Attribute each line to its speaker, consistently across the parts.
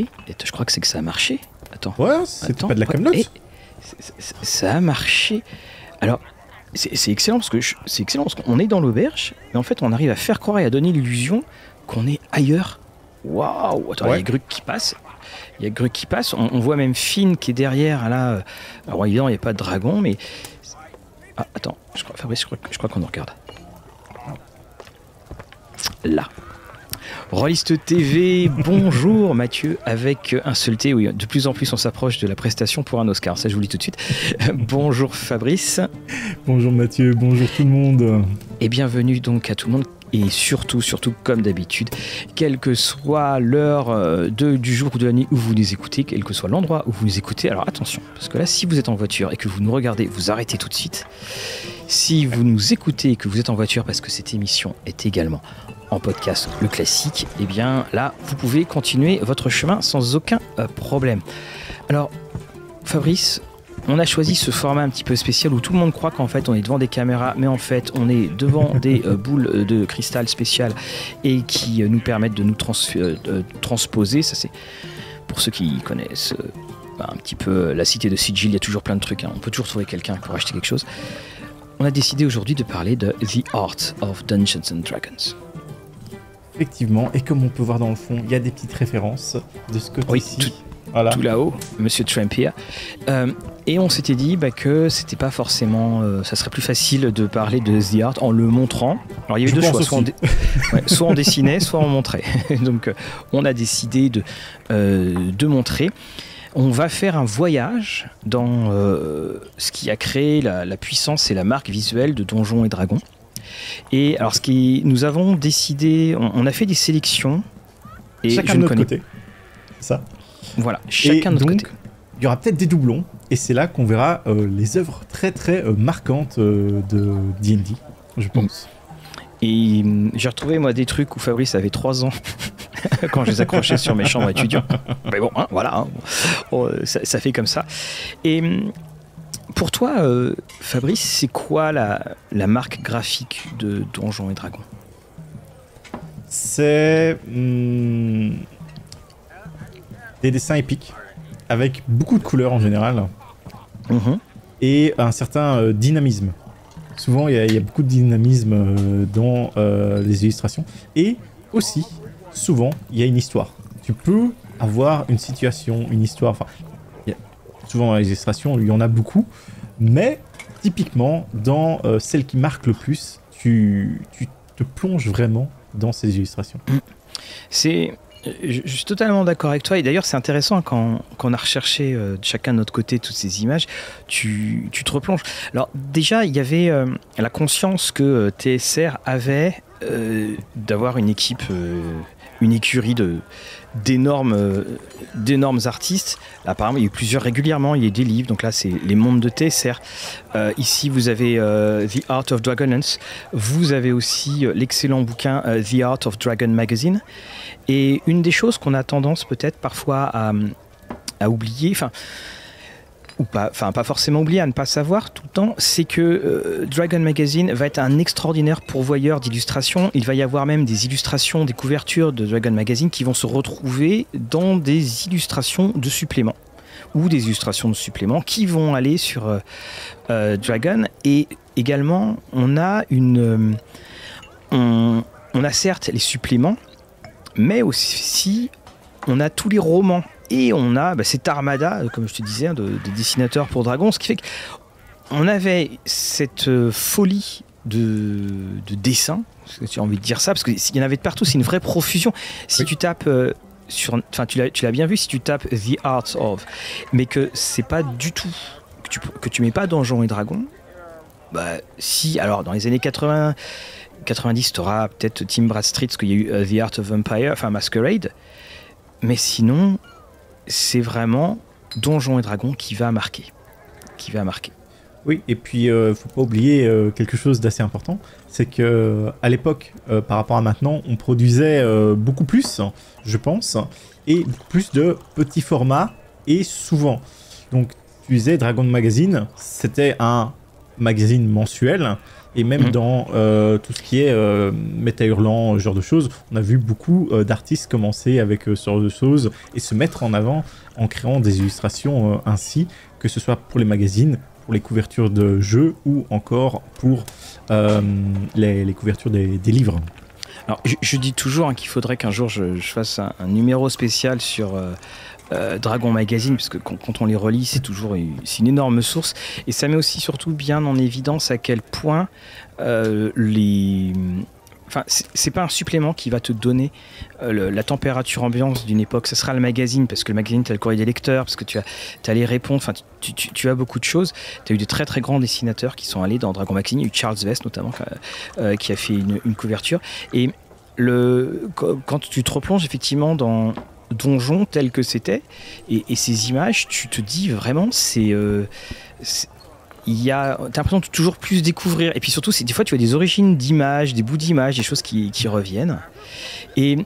Speaker 1: Et, je crois que c'est que ça a marché. Attends.
Speaker 2: Ouais, c'est pas de la camelote.
Speaker 1: Ça a marché. Alors, c'est excellent parce que c'est excellent parce qu'on est dans l'auberge et en fait on arrive à faire croire et à donner l'illusion qu'on est ailleurs. Waouh Attends, il y a Gruc qui passe. Il y a Gruc qui passe. On, voit même Finn qui est derrière. Là, alors évidemment il n'y a pas de dragon, mais ah attends, je crois, Fabrice, je crois, crois qu'on en regarde. Là. Rolliste TV, bonjour Mathieu, avec un seul T, oui, de plus en plus on s'approche de la prestation pour un Oscar, ça je vous le dis tout de suite. bonjour Fabrice.
Speaker 2: Bonjour Mathieu, bonjour tout le monde.
Speaker 1: Et bienvenue donc à tout le monde et surtout, surtout comme d'habitude, quelle que soit l'heure euh, du jour ou de la nuit où vous nous écoutez, quel que soit l'endroit où vous nous écoutez, alors attention, parce que là, si vous êtes en voiture et que vous nous regardez, vous arrêtez tout de suite. Si vous nous écoutez et que vous êtes en voiture, parce que cette émission est également en podcast, le classique, eh bien là, vous pouvez continuer votre chemin sans aucun euh, problème. Alors, Fabrice, on a choisi ce format un petit peu spécial où tout le monde croit qu'en fait on est devant des caméras, mais en fait on est devant des euh, boules de cristal spéciales et qui euh, nous permettent de nous transposer. Ça c'est pour ceux qui connaissent bah, un petit peu la cité de Sigil, il y a toujours plein de trucs. Hein. On peut toujours trouver quelqu'un pour acheter quelque chose. On a décidé aujourd'hui de parler de The Art of Dungeons and Dragons.
Speaker 2: Effectivement, et comme on peut voir dans le fond, il y a des petites références de ce côté-ci.
Speaker 1: Tout, voilà. tout là-haut, Monsieur Trampier. Euh, et on s'était dit bah, que c'était pas forcément. Euh, ça serait plus facile de parler de The Art en le montrant. Alors il y avait deux choix, soit on, soit on, dessinait, soit on montrait. Donc euh, on a décidé de, de montrer. On va faire un voyage dans ce qui a créé la, la, puissance et la marque visuelle de Donjons et Dragons. Et alors, ce qui, nous avons décidé, on, a fait des sélections.
Speaker 2: Et chacun de notre côté. Ça.
Speaker 1: Voilà, chacun de notre côté.
Speaker 2: Il y aura peut-être des doublons, et c'est là qu'on verra euh, les œuvres très très euh, marquantes euh, de D&D, je pense.
Speaker 1: Et hum, j'ai retrouvé moi des trucs où Fabrice avait 3 ans quand je les accrochais sur mes chambres étudiants. Mais bon, hein, voilà, hein. oh, ça, ça, fait comme ça. Et hum, pour toi, euh, Fabrice, c'est quoi la, marque graphique de Donjons et Dragons?
Speaker 2: C'est hmm, des dessins épiques avec beaucoup de couleurs en général mhm. et un certain euh, dynamisme. Souvent, il y, a beaucoup de dynamisme euh, dans les illustrations et aussi, souvent, il y a une histoire. Tu peux avoir une situation, une histoire. Enfin, souvent dans les illustrations, il y en a beaucoup, mais typiquement, dans euh, celle qui marque le plus, tu, tu te plonges vraiment dans ces illustrations.
Speaker 1: C'est je, suis totalement d'accord avec toi. Et d'ailleurs, c'est intéressant quand, quand, on a recherché euh, chacun de notre côté toutes ces images, tu, tu te replonges. Alors, déjà, il y avait euh, la conscience que TSR avait d'avoir une équipe, une écurie de, d'énormes euh, d'énormes artistes. Apparemment, il y a eu plusieurs régulièrement. Il y a eu des livres. Donc là, c'est les mondes de TSR. Euh, ici, vous avez euh, The Art of Dragonlance. Vous avez aussi l'excellent bouquin The Art of Dragon Magazine. Et une des choses qu'on a tendance peut-être parfois à, oublier, ou pas, enfin pas forcément oublier, à ne pas savoir tout le temps, c'est que euh, Dragon Magazine va être un extraordinaire pourvoyeur d'illustrations. Il va y avoir même des illustrations, des couvertures de Dragon Magazine qui vont se retrouver dans des illustrations de suppléments ou des illustrations de suppléments qui vont aller sur euh, euh, Dragon. Et également, on a une, on, on a certes les suppléments, mais aussi on a tous les romans et on a bah, cette armada, euh, comme je te disais, hein, de, dessinateurs pour Dragon, ce qui fait qu'on avait cette euh, folie de, de dessin, que tu as envie de dire ça, parce qu'il y en avait de partout, c'est une vraie profusion. Si tu tapes euh, sur, enfin tu l'as bien vu, si tu tapes The Art of, mais que c'est pas du tout, que tu, que tu mets pas Donjons et Dragons, bah si, alors dans les années 80, 90, tu auras peut-être Tim Bradstreet, parce qu'il y a eu The Art of Empire, enfin Masquerade, mais sinon, c'est vraiment Donjons et Dragons qui va marquer. Qui va marquer.
Speaker 2: Oui, et puis euh, faut pas oublier euh, quelque chose d'assez important, c'est que à l'époque, euh, par rapport à maintenant, on produisait euh, beaucoup plus, je pense, et plus de petits formats et souvent. Donc, tu disais Dragon Magazine, c'était un magazine mensuel Et même mm. dans euh, tout ce qui est euh, méta hurlant, ce genre de choses, on a vu beaucoup euh, d'artistes commencer avec ce genre de choses et se mettre en avant en créant des illustrations ainsi, que ce soit pour les magazines, pour les couvertures de jeux ou encore pour les, couvertures des, livres.
Speaker 1: Alors, je, dis toujours hein, qu'il faudrait qu'un jour je, fasse un, numéro spécial sur euh, Dragon Magazine, parce que quand, on les relit, c'est toujours une, une énorme source. Et ça met aussi surtout bien en évidence à quel point euh, les. Enfin, c'est pas un supplément qui va te donner euh, la température ambiance d'une époque. Ce sera le magazine, parce que le magazine, tu as le courrier des lecteurs, parce que tu as, les réponses, enfin, tu, as beaucoup de choses. Tu as eu de très très grands dessinateurs qui sont allés dans Dragon Magazine. Il y a eu Charles Vest, notamment, qui a fait une, une couverture. Et le, quand tu te replonges effectivement dans, donjon tel que c'était. Et, ces images, tu te dis vraiment, c'est. Euh, il y a, t'as l'impression de toujours plus découvrir. Et puis surtout, c'est des fois, tu as des origines d'images, des bouts d'images, des choses qui, reviennent. Et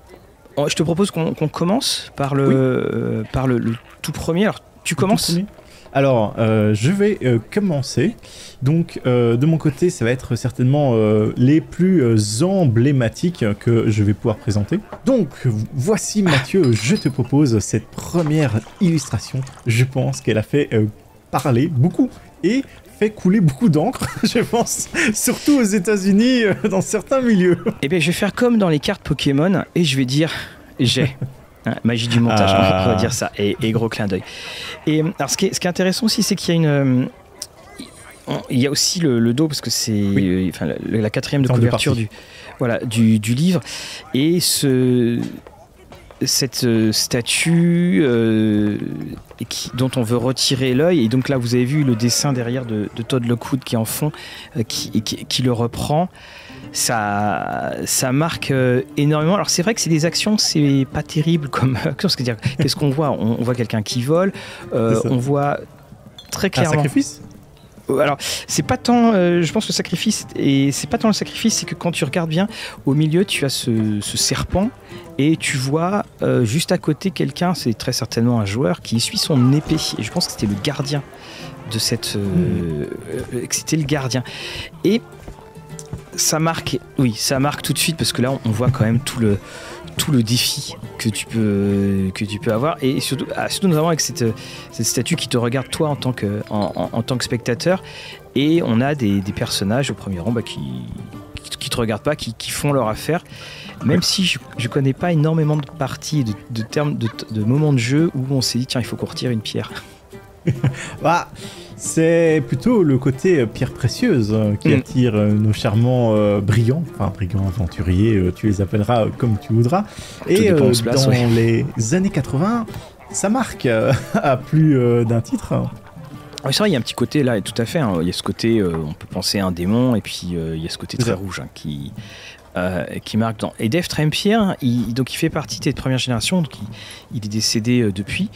Speaker 1: je te propose qu'on commence par le, euh, par le, tout premier. Alors, tu commences
Speaker 2: alors, euh, je vais euh, commencer. Donc, euh, de mon côté, ça va être certainement les plus emblématiques que je vais pouvoir présenter. Donc, voici Mathieu, je te propose cette première illustration. Je pense qu'elle a fait parler beaucoup et fait couler beaucoup d'encre, je pense, surtout aux États-Unis, dans certains milieux.
Speaker 1: Eh bien, je vais faire comme dans les cartes Pokémon et je vais dire j'ai. Magie du montage, on va ah. dire ça, et, gros clin d'œil. Et alors, ce qui est, ce qui est intéressant aussi, c'est qu'il y a une. Euh, il y a aussi le, dos, parce que c'est euh, enfin, la, quatrième de couverture du, voilà, du, du, livre. Et ce, cette euh, statue qui, dont on veut retirer l'œil. Et donc là, vous avez vu le dessin derrière de, de Todd Lockwood qui est en fond, qui, qui, qui, le reprend ça, ça marque euh, énormément. Alors c'est vrai que c'est des actions, c'est pas terrible comme Qu'est-ce qu'on voit? On, voit quelqu'un qui vole, euh, on voit très clairement. Un
Speaker 2: sacrifice?
Speaker 1: Euh, alors, c'est pas tant, je pense, le sacrifice, et c'est pas tant le sacrifice, c'est que quand tu regardes bien, au milieu, tu as ce, serpent, et tu vois juste à côté quelqu'un, c'est très certainement un joueur, qui essuie son épée. Et je pense que c'était le gardien de cette. Hmm. c'était le gardien. Et ça marque, oui, ça marque tout de suite parce que là, on voit quand même tout le, défi que tu peux, que tu peux avoir. Et surtout, ah, notamment avec cette, statue qui te regarde toi en tant que, spectateur. Et on a des, personnages au premier rang bah, qui, qui, te regardent pas, qui, font leur affaire. Même si je, ne connais pas énormément de parties, de, de termes, de, de moments de jeu où on s'est dit tiens, il faut qu'on retire une pierre.
Speaker 2: bah, c'est plutôt le côté euh, pierre précieuse euh, qui mm. attire euh, nos charmants brillants, enfin brillants aventuriers, tu les appelleras comme tu voudras. Et dans les années 80, ça marque à plus d'un titre.
Speaker 1: Oui, c'est vrai, il y a un petit côté là, tout à fait. Hein. il y a ce côté, on peut penser à un démon, et puis il y a ce côté très rouge hein, qui, euh, qui marque dans. Et Dave Trempier, il, donc il fait partie de cette première génération, donc il, est décédé euh, depuis,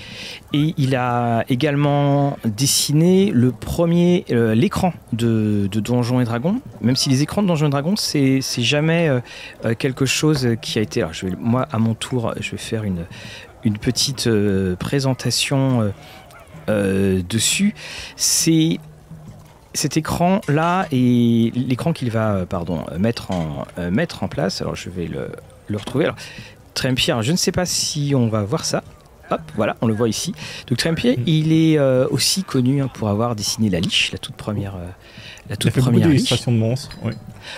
Speaker 1: et il a également dessiné le premier, euh, l'écran de, Donjons et Dragons. Même si les écrans de Donjons et Dragons, c'est jamais quelque chose qui a été. Alors je vais, moi, à mon tour, je vais faire une, une petite présentation dessus. C'est cet écran là et l'écran qu'il va euh, pardon mettre en euh, mettre en place alors je vais le, le retrouver alors Trempier je ne sais pas si on va voir ça Hop, voilà, on le voit ici. Donc Trempier, mm. il est euh, aussi connu hein, pour avoir dessiné la liche, la toute première, la toute première
Speaker 2: liche. de monstres. Oui.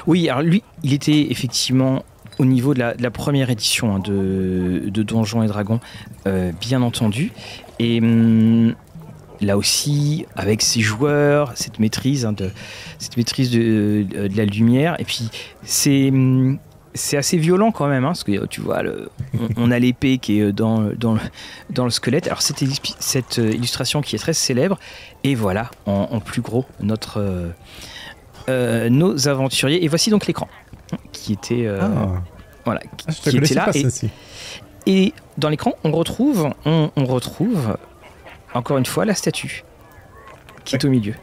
Speaker 1: oui, alors lui, il était effectivement au niveau de la, première édition hein, de, de, Donjons et Dragons, bien entendu. Et hum, là aussi, avec ses joueurs, cette maîtrise, hein, de, cette maîtrise de, la lumière. Et puis, c'est c'est assez violent quand même, hein, parce que tu vois, le, on, a l'épée qui est dans, dans, dans, le squelette. Alors, cette, cette illustration qui est très célèbre, et voilà, en, plus gros, notre, euh, euh, nos aventuriers. Et voici donc l'écran, qui était, euh, ah. voilà,
Speaker 2: ah, qui, était là. et,
Speaker 1: et, dans l'écran, on retrouve, on, on retrouve encore une fois la statue qui est au milieu.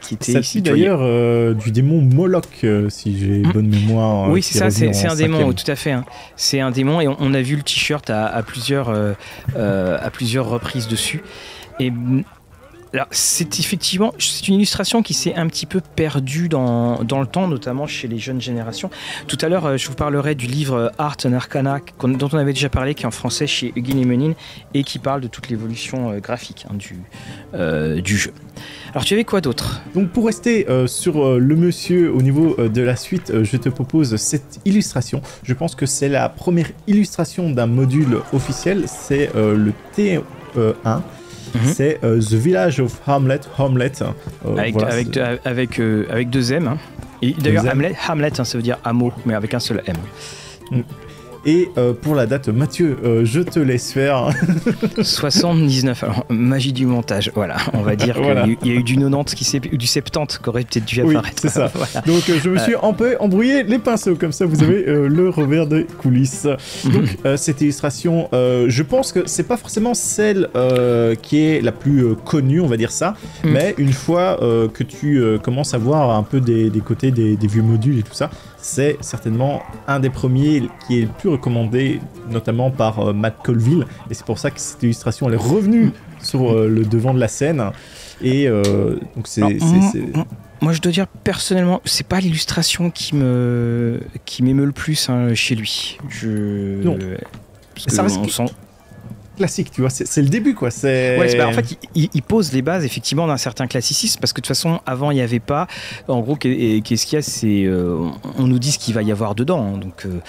Speaker 2: Qui était ici d'ailleurs euh, du démon Moloch, euh, si j'ai hmm. bonne mémoire.
Speaker 1: Euh, oui, c'est ça, c'est un démon, tout à fait. Hein. C'est un démon et on, a vu le t-shirt à, plusieurs, à plusieurs reprises dessus. Et alors, c'est effectivement c'est une illustration qui s'est un petit peu perdue dans, dans, le temps, notamment chez les jeunes générations. Tout à l'heure, je vous parlerai du livre Art and Arcana, dont on avait déjà parlé, qui est en français chez Hugin et Menin, et qui parle de toute l'évolution graphique hein, du, du jeu. Alors, tu avais quoi d'autre?
Speaker 2: Donc, pour rester sur le monsieur au niveau de la suite, je te propose cette illustration. Je pense que c'est la première illustration d'un module officiel, c'est le T1. Mhm. C'est euh, The Village of Hamlet. Hamlet.
Speaker 1: Euh, avec, avec, avec, euh, avec, deux M. Hein. D'ailleurs, Hamlet, Hamlet hein, ça veut dire hameau, mais avec un seul M.
Speaker 2: Mm. Et euh, pour la date, Mathieu, euh, je te laisse faire.
Speaker 1: 79, alors magie du montage, voilà. On va dire qu'il y, a eu du 90 qui ou du 70 qui aurait peut-être dû apparaître.
Speaker 2: c'est ça. Donc euh, je me suis un peu embrouillé les pinceaux, comme ça vous avez le revers des coulisses. Donc cette illustration, je pense que c'est pas forcément celle qui est la plus connue, on va dire ça, mm. mais une fois que tu commences à voir un peu des, côtés des, des vieux modules et tout ça, c'est certainement un des premiers qui est le plus recommandé, notamment par euh, Matt Colville. Et c'est pour ça que cette illustration elle est revenue sur euh, le devant de la scène. Et euh, donc c'est.
Speaker 1: Moi, je dois dire personnellement, c'est pas l'illustration qui me qui m'émeut le plus hein, chez lui. Je.
Speaker 2: Non. ça reste classique, tu vois. C'est le début, quoi.
Speaker 1: Ouais, en fait, il, pose les bases effectivement d'un certain classicisme parce que de toute façon, avant, il n'y avait pas. En gros, qu'est-ce qu'il y a C'est euh, on nous dit ce qu'il va y avoir dedans. Hein. donc, euh,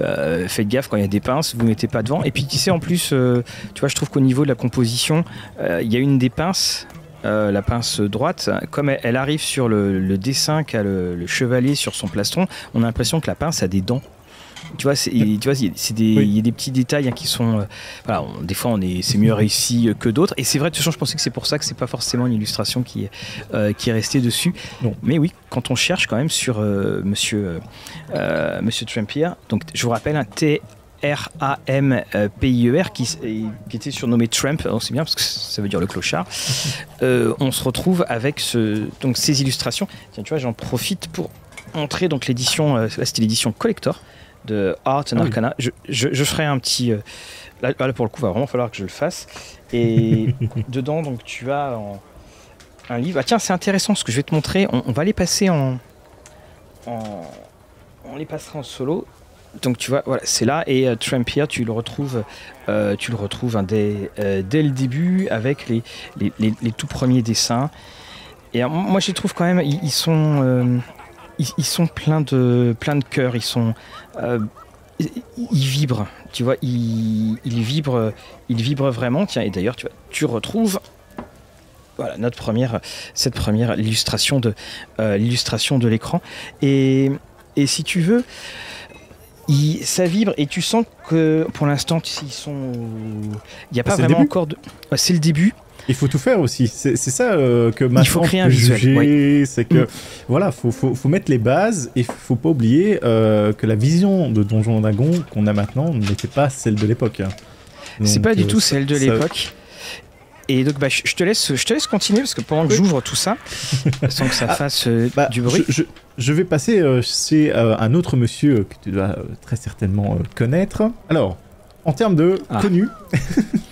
Speaker 1: euh, faites gaffe quand il y a des pinces, vous mettez pas devant. Et puis, tu sais, en plus, tu vois, je trouve qu'au niveau de la composition, il y a une des pinces. la pince droite, comme elle, arrive sur le, dessin qu'a le, chevalier sur son plastron, on a l'impression que la pince a des dents. Tu vois, il y a des petits détails hein, qui sont. Euh, voilà, des fois, on est, c'est mieux réussi que d'autres. Et c'est vrai, de toute façon, je pensais que c'est pour ça que c'est pas forcément une illustration qui, euh, qui est restée dessus. Mais oui, quand on cherche quand même sur euh, Monsieur, Monsieur Trumpier, donc je vous rappelle un T. R-A-M-P-I-E-R qui, qui, était surnommé Trump, c'est bien parce que ça veut dire le clochard. on se retrouve avec ce, donc ces illustrations. Tiens, tu vois, j'en profite pour montrer donc l'édition. c'était l'édition collector de Art and ah Arcana. Je, je, ferai un petit. Euh, là, pour le coup, il va vraiment falloir que je le fasse. Et dedans, donc, tu as un livre. Ah, tiens, c'est intéressant ce que je vais te montrer. On, va les passer en, On les passera en solo. Donc tu vois, voilà, c'est là et euh, Trampier, tu le retrouves, euh, tu le retrouves hein, dès, dès, le début avec les, les, les, tout premiers dessins. Et moi, je les trouve quand même, ils, sont, ils, sont pleins de, plein de cœur, ils sont, euh, ils vibrent, tu vois, ils, vibrent, ils vibrent vraiment. Tiens, et d'ailleurs, tu vois, tu retrouves voilà notre première, cette première illustration de euh, l'illustration de l'écran. Et, et, si tu veux, ça vibre et tu sens que pour l'instant, ils sont, il n'y a pas vraiment encore de. C'est le début.
Speaker 2: Il faut tout faire aussi. C'est ça euh, que maintenant il faut créer un juger. C'est que mm. voilà, faut, faut, faut, mettre les bases et faut pas oublier euh, que la vision de Donjon Dragon qu'on a maintenant n'était pas celle de l'époque.
Speaker 1: C'est pas du euh, tout celle de l'époque. Et donc, bah, je, te laisse, je te laisse continuer parce que pendant que j'ouvre tout ça, sans que ça ah, fasse bah, du bruit.
Speaker 2: Je, je, vais passer chez un autre monsieur que tu dois très certainement connaître. Alors, en termes de ah. connu.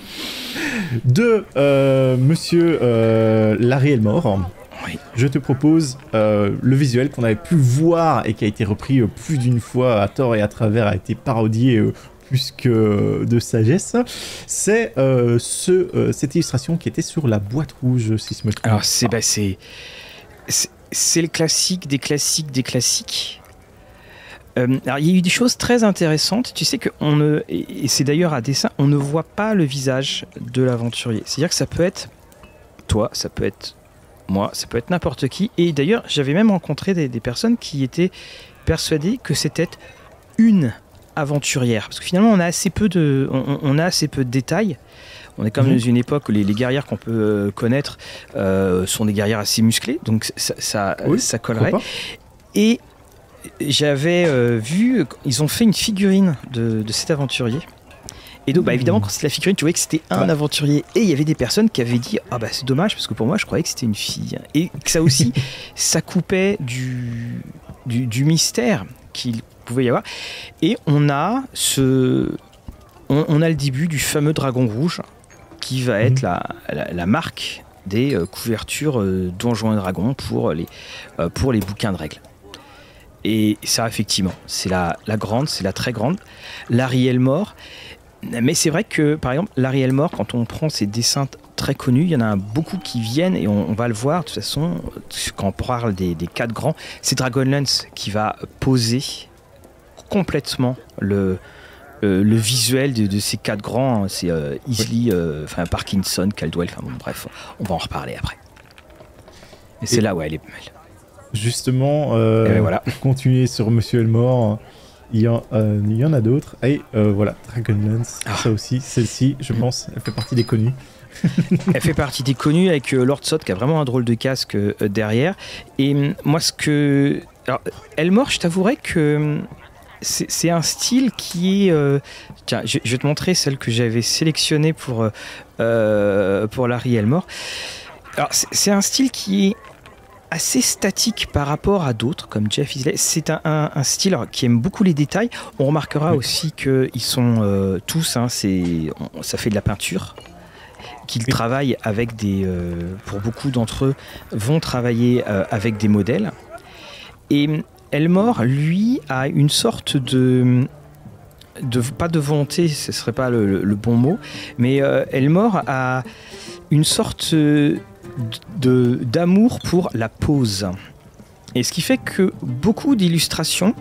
Speaker 2: de euh, Monsieur euh, Larry Elmore. Je te propose euh, le visuel qu'on avait pu voir et qui a été repris plus d'une fois à tort et à travers, a été parodié plus que de sagesse. C'est ce, cette illustration qui était sur la boîte rouge, si je me trompe.
Speaker 1: Alors, c'est bah, c'est le classique des classiques des classiques. Euh, alors, il y a eu des choses très intéressantes. Tu sais que on ne, et c'est d'ailleurs à dessin, on ne voit pas le visage de l'aventurier. C'est-à-dire que ça peut être toi, ça peut être moi, ça peut être n'importe qui. Et d'ailleurs, j'avais même rencontré des, personnes qui étaient persuadées que c'était une aventurière. Parce que finalement, on a assez peu de, on, a assez peu de détails. On est comme mhm. dans une époque où les, guerrières qu'on peut euh, connaître euh, sont des guerrières assez musclées, donc ça, ça, ça collerait. Et j'avais euh, vu, ils ont fait une figurine de, cet aventurier. Et donc, bah, évidemment, quand c'était la figurine, tu voyais que c'était un aventurier. Et il y avait des personnes qui avaient dit Ah, bah, c'est dommage, parce que pour moi, je croyais que c'était une fille. Et que ça aussi, ça coupait du, du, mystère qu'il pouvait y avoir. Et on a ce. On, a le début du fameux dragon rouge, qui va être mhm. la, la, marque des couvertures Donjons et Dragons pour les, pour les bouquins de règles. Et ça, effectivement, c'est la, la grande, c'est la très grande. Larry Elmore. Mais c'est vrai que, par exemple, Larry Elmore, quand on prend ses dessins très connus, il y en a beaucoup qui viennent, et on, va le voir, de toute façon, quand on parle des, des quatre grands, c'est Dragonlance qui va poser complètement le, euh, le visuel de, ces quatre grands. Hein. C'est euh, Isley, euh, enfin Parkinson, Caldwell, enfin bon, bref, on va en reparler après. Et, c'est là où elle est belle.
Speaker 2: Justement, ben voilà. continuer sur Monsieur Elmore, il y, en, il y en a d'autres. Et voilà, Dragonlance, ah. ça aussi, celle-ci, je pense, elle fait partie des connus.
Speaker 1: elle fait partie des connus avec Lord Sot qui a vraiment un drôle de casque derrière. Et hum, moi, ce que. Alors, Elmore, je t'avouerais que hum, c'est un style qui est. Euh, tiens, je, vais te montrer celle que j'avais sélectionnée pour, euh, euh, pour Larry Elmore. Alors, c'est un style qui est assez statique par rapport à d'autres comme Jeff Isley. C'est un, style qui aime beaucoup les détails. On remarquera aussi qu'ils sont tous, hein, ça fait de la peinture qu'ils travaillent avec des, pour beaucoup d'entre eux, vont travailler avec des modèles. Et Elmore, lui, a une sorte de, de pas de volonté, ce serait pas le, bon mot, mais euh, Elmore a une sorte d'amour pour la pose. Et ce qui fait que beaucoup d'illustrations,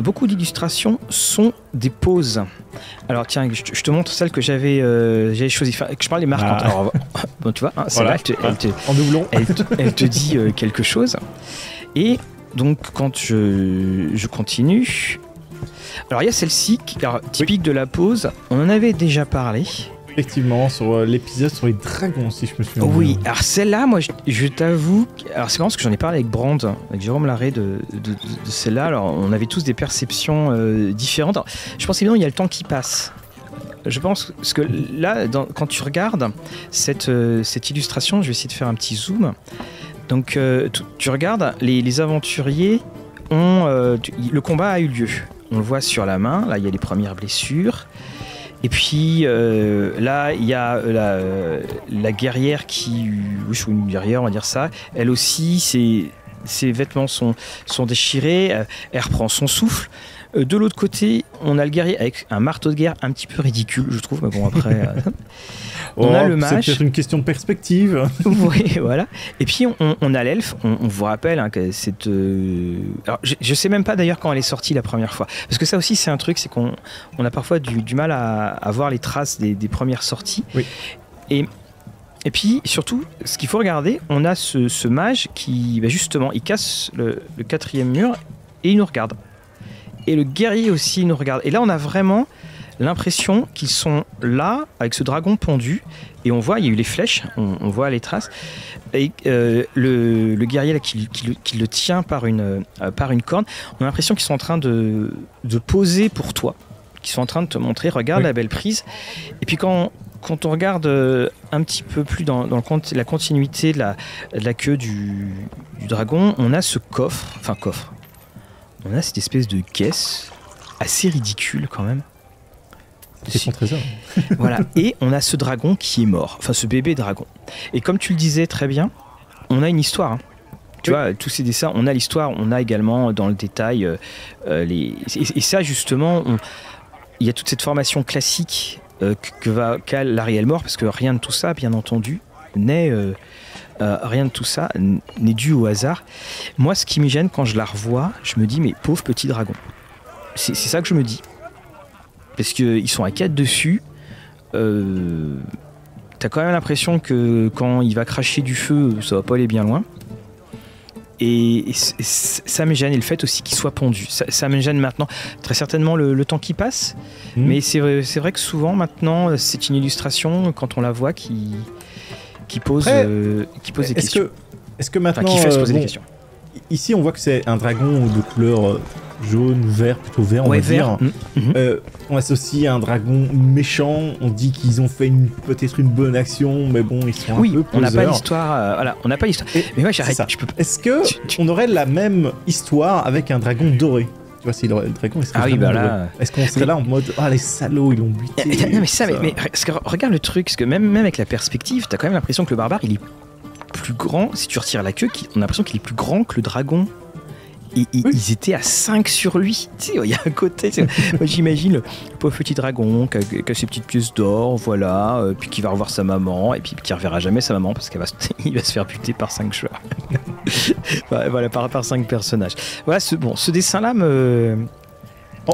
Speaker 1: beaucoup d'illustrations sont des poses. Alors tiens, je, te montre celle que j'avais euh, choisie, que je parle des marquantes. Ah. bon, tu vois, hein, celle-là, elle, te,
Speaker 2: en doublon,
Speaker 1: elle, te dit euh, quelque chose. Et donc quand je, continue. Alors il y a celle-ci, typique de la pause. On en avait déjà parlé.
Speaker 2: Effectivement, sur euh, l'épisode sur les dragons, si je me souviens.
Speaker 1: Oui, alors celle-là, moi, je, t'avoue. Alors c'est marrant parce que j'en ai parlé avec Brand, avec Jérôme Larré de, celle-là. Alors on avait tous des perceptions euh, différentes. je pense évidemment, il y a le temps qui passe. Je pense que là, quand tu regardes cette, euh, cette illustration, je vais essayer de faire un petit zoom. Donc euh, tu, regardes, les, aventuriers ont... Le combat a eu lieu. On le voit sur la main, là il y a les premières blessures. Et puis euh, là, il y a la, guerrière qui... Oui, une guerrière, on va dire ça. Elle aussi, ses, vêtements sont déchirés, elle reprend son souffle. De l'autre côté, on a le guerrier avec un marteau de guerre un petit peu ridicule, je trouve, mais bon, après.
Speaker 2: on a oh, le mage. C'est peut-être une question de perspective.
Speaker 1: oui, voilà. Et puis on, a l'elfe. On, vous rappelle hein, que c'est. Euh, alors, je, ne sais même pas d'ailleurs quand elle est sortie la première fois, parce que ça aussi c'est un truc, c'est qu'on on a parfois du, mal à, voir les traces des, premières sorties.
Speaker 2: Oui.
Speaker 1: Et et puis surtout, ce qu'il faut regarder, on a ce, mage qui, bah, justement, il casse le, le, quatrième mur et il nous regarde. Et le guerrier aussi nous regarde. Et là, on a vraiment l'impression qu'ils sont là avec ce dragon pendu. Et on voit il y a eu les flèches on, voit les traces. Et euh, le, guerrier là qui, le tient par une, euh, par une corne on a l'impression qu'ils sont en train de, de poser pour toi. Qu'ils sont en train de te montrer regarde la belle prise. Et puis quand quand on regarde euh, un petit peu plus dans, dans le, la continuité de la, de la queue du, du dragon on a ce coffre enfin coffre on a cette espèce de caisse assez ridicule quand même
Speaker 2: c'est son trésor.
Speaker 1: voilà. Et on a ce dragon qui est mort. Enfin, ce bébé dragon. Et comme tu le disais très bien, on a une histoire. Hein. Tu vois, tous ces dessins, on a l'histoire, on a également dans le détail euh, euh, les. Et, ça, justement, il y a toute cette formation classique euh, que va qu'a Larry Elmore, parce que rien de tout ça, bien entendu, n'est. Rien de tout ça n'est dû au hasard. Moi, ce qui me gêne quand je la revois, je me dis, mais pauvre petit dragon. C'est ça que je me dis parce qu'ils sont à 4 dessus. Euh, T'as quand même l'impression que quand il va cracher du feu, ça va pas aller bien loin. Et, ça me gêne, et le fait aussi qu'il soit pondu. Ça, me gêne maintenant. Très certainement le, temps qui passe, hmm. mais c'est vrai, que souvent maintenant, c'est une illustration, quand on la voit, qui, qui pose, euh, qui pose des questions.
Speaker 2: Est-ce que maintenant. qui fait se poser des questions. Ici, on voit que c'est un dragon de couleur euh, jaune, vert, plutôt vert, on va dire. Mm, mm-hmm. euh, on associe un dragon méchant. On dit qu'ils ont fait peut-être une bonne action, mais bon, ils sont un peu
Speaker 1: on n'a pas l'histoire. Euh, voilà, on n'a pas l'histoire. Mais moi, j'arrête.
Speaker 2: Est-ce que on aurait la même histoire avec un dragon doré? Tu vois, si le, dragon il serait
Speaker 1: ah oui, bah là...
Speaker 2: Est-ce qu'on serait là en mode Ah, les salauds, ils l'ont buté
Speaker 1: Non, mais ça, Mais, regarde le truc, parce que même, même avec la perspective, t'as quand même l'impression que le barbare, il est plus grand. Si tu retires la queue, on a l'impression qu'il est plus grand que le dragon. Et, ils étaient à 5 sur lui. Tu sais, il y a un côté. Moi, j'imagine le pauvre petit dragon qui a, ses petites pièces d'or, voilà, euh, puis qui va revoir sa maman, et puis qui reverra jamais sa maman parce qu'il va, se, va se faire buter par 5 chevaux. voilà, par, par 5 personnages. Voilà, ce, bon, ce dessin-là me.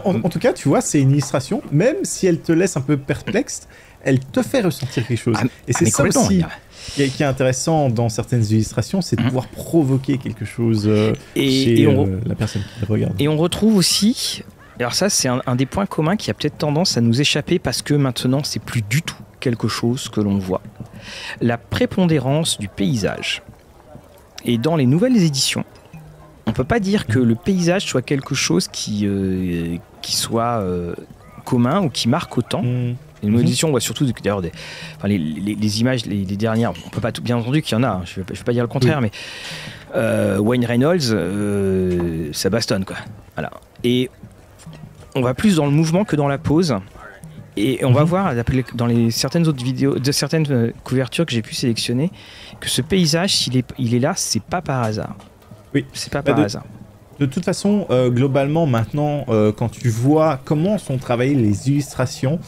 Speaker 2: En, tout cas, tu vois, c'est une illustration, même si elle te laisse un peu perplexe, elle te fait ressentir quelque chose. Ah, et c'est ah, ça aussi qui est, intéressant dans certaines illustrations, c'est de mhm. pouvoir provoquer quelque chose euh, chez euh, la personne qui regarde.
Speaker 1: Et on retrouve aussi, alors ça c'est un, des points communs qui a peut-être tendance à nous échapper parce que maintenant c'est plus du tout quelque chose que l'on voit. La prépondérance du paysage. Et dans les nouvelles éditions, on peut pas dire que le paysage soit quelque chose qui, euh, qui soit commun ou qui marque autant. Mhm. Les mhm. éditions, on voit surtout d'ailleurs des, enfin, les, les, images, les, dernières. On peut pas tout, bien entendu qu'il y en a. Hein, je ne vais, pas dire le contraire, mais euh, Wayne Reynolds, euh, ça bastonne quoi. Voilà. Et on va plus dans le mouvement que dans la pose. Et on va mhm. voir dans les certaines autres vidéos, de certaines euh, couvertures que j'ai pu sélectionner, que ce paysage, s'il est, il est là, c'est pas par hasard.
Speaker 2: Oui.
Speaker 1: C'est pas bah, par hasard.
Speaker 2: De toute façon, euh, globalement, maintenant, euh, quand tu vois comment sont travaillées les illustrations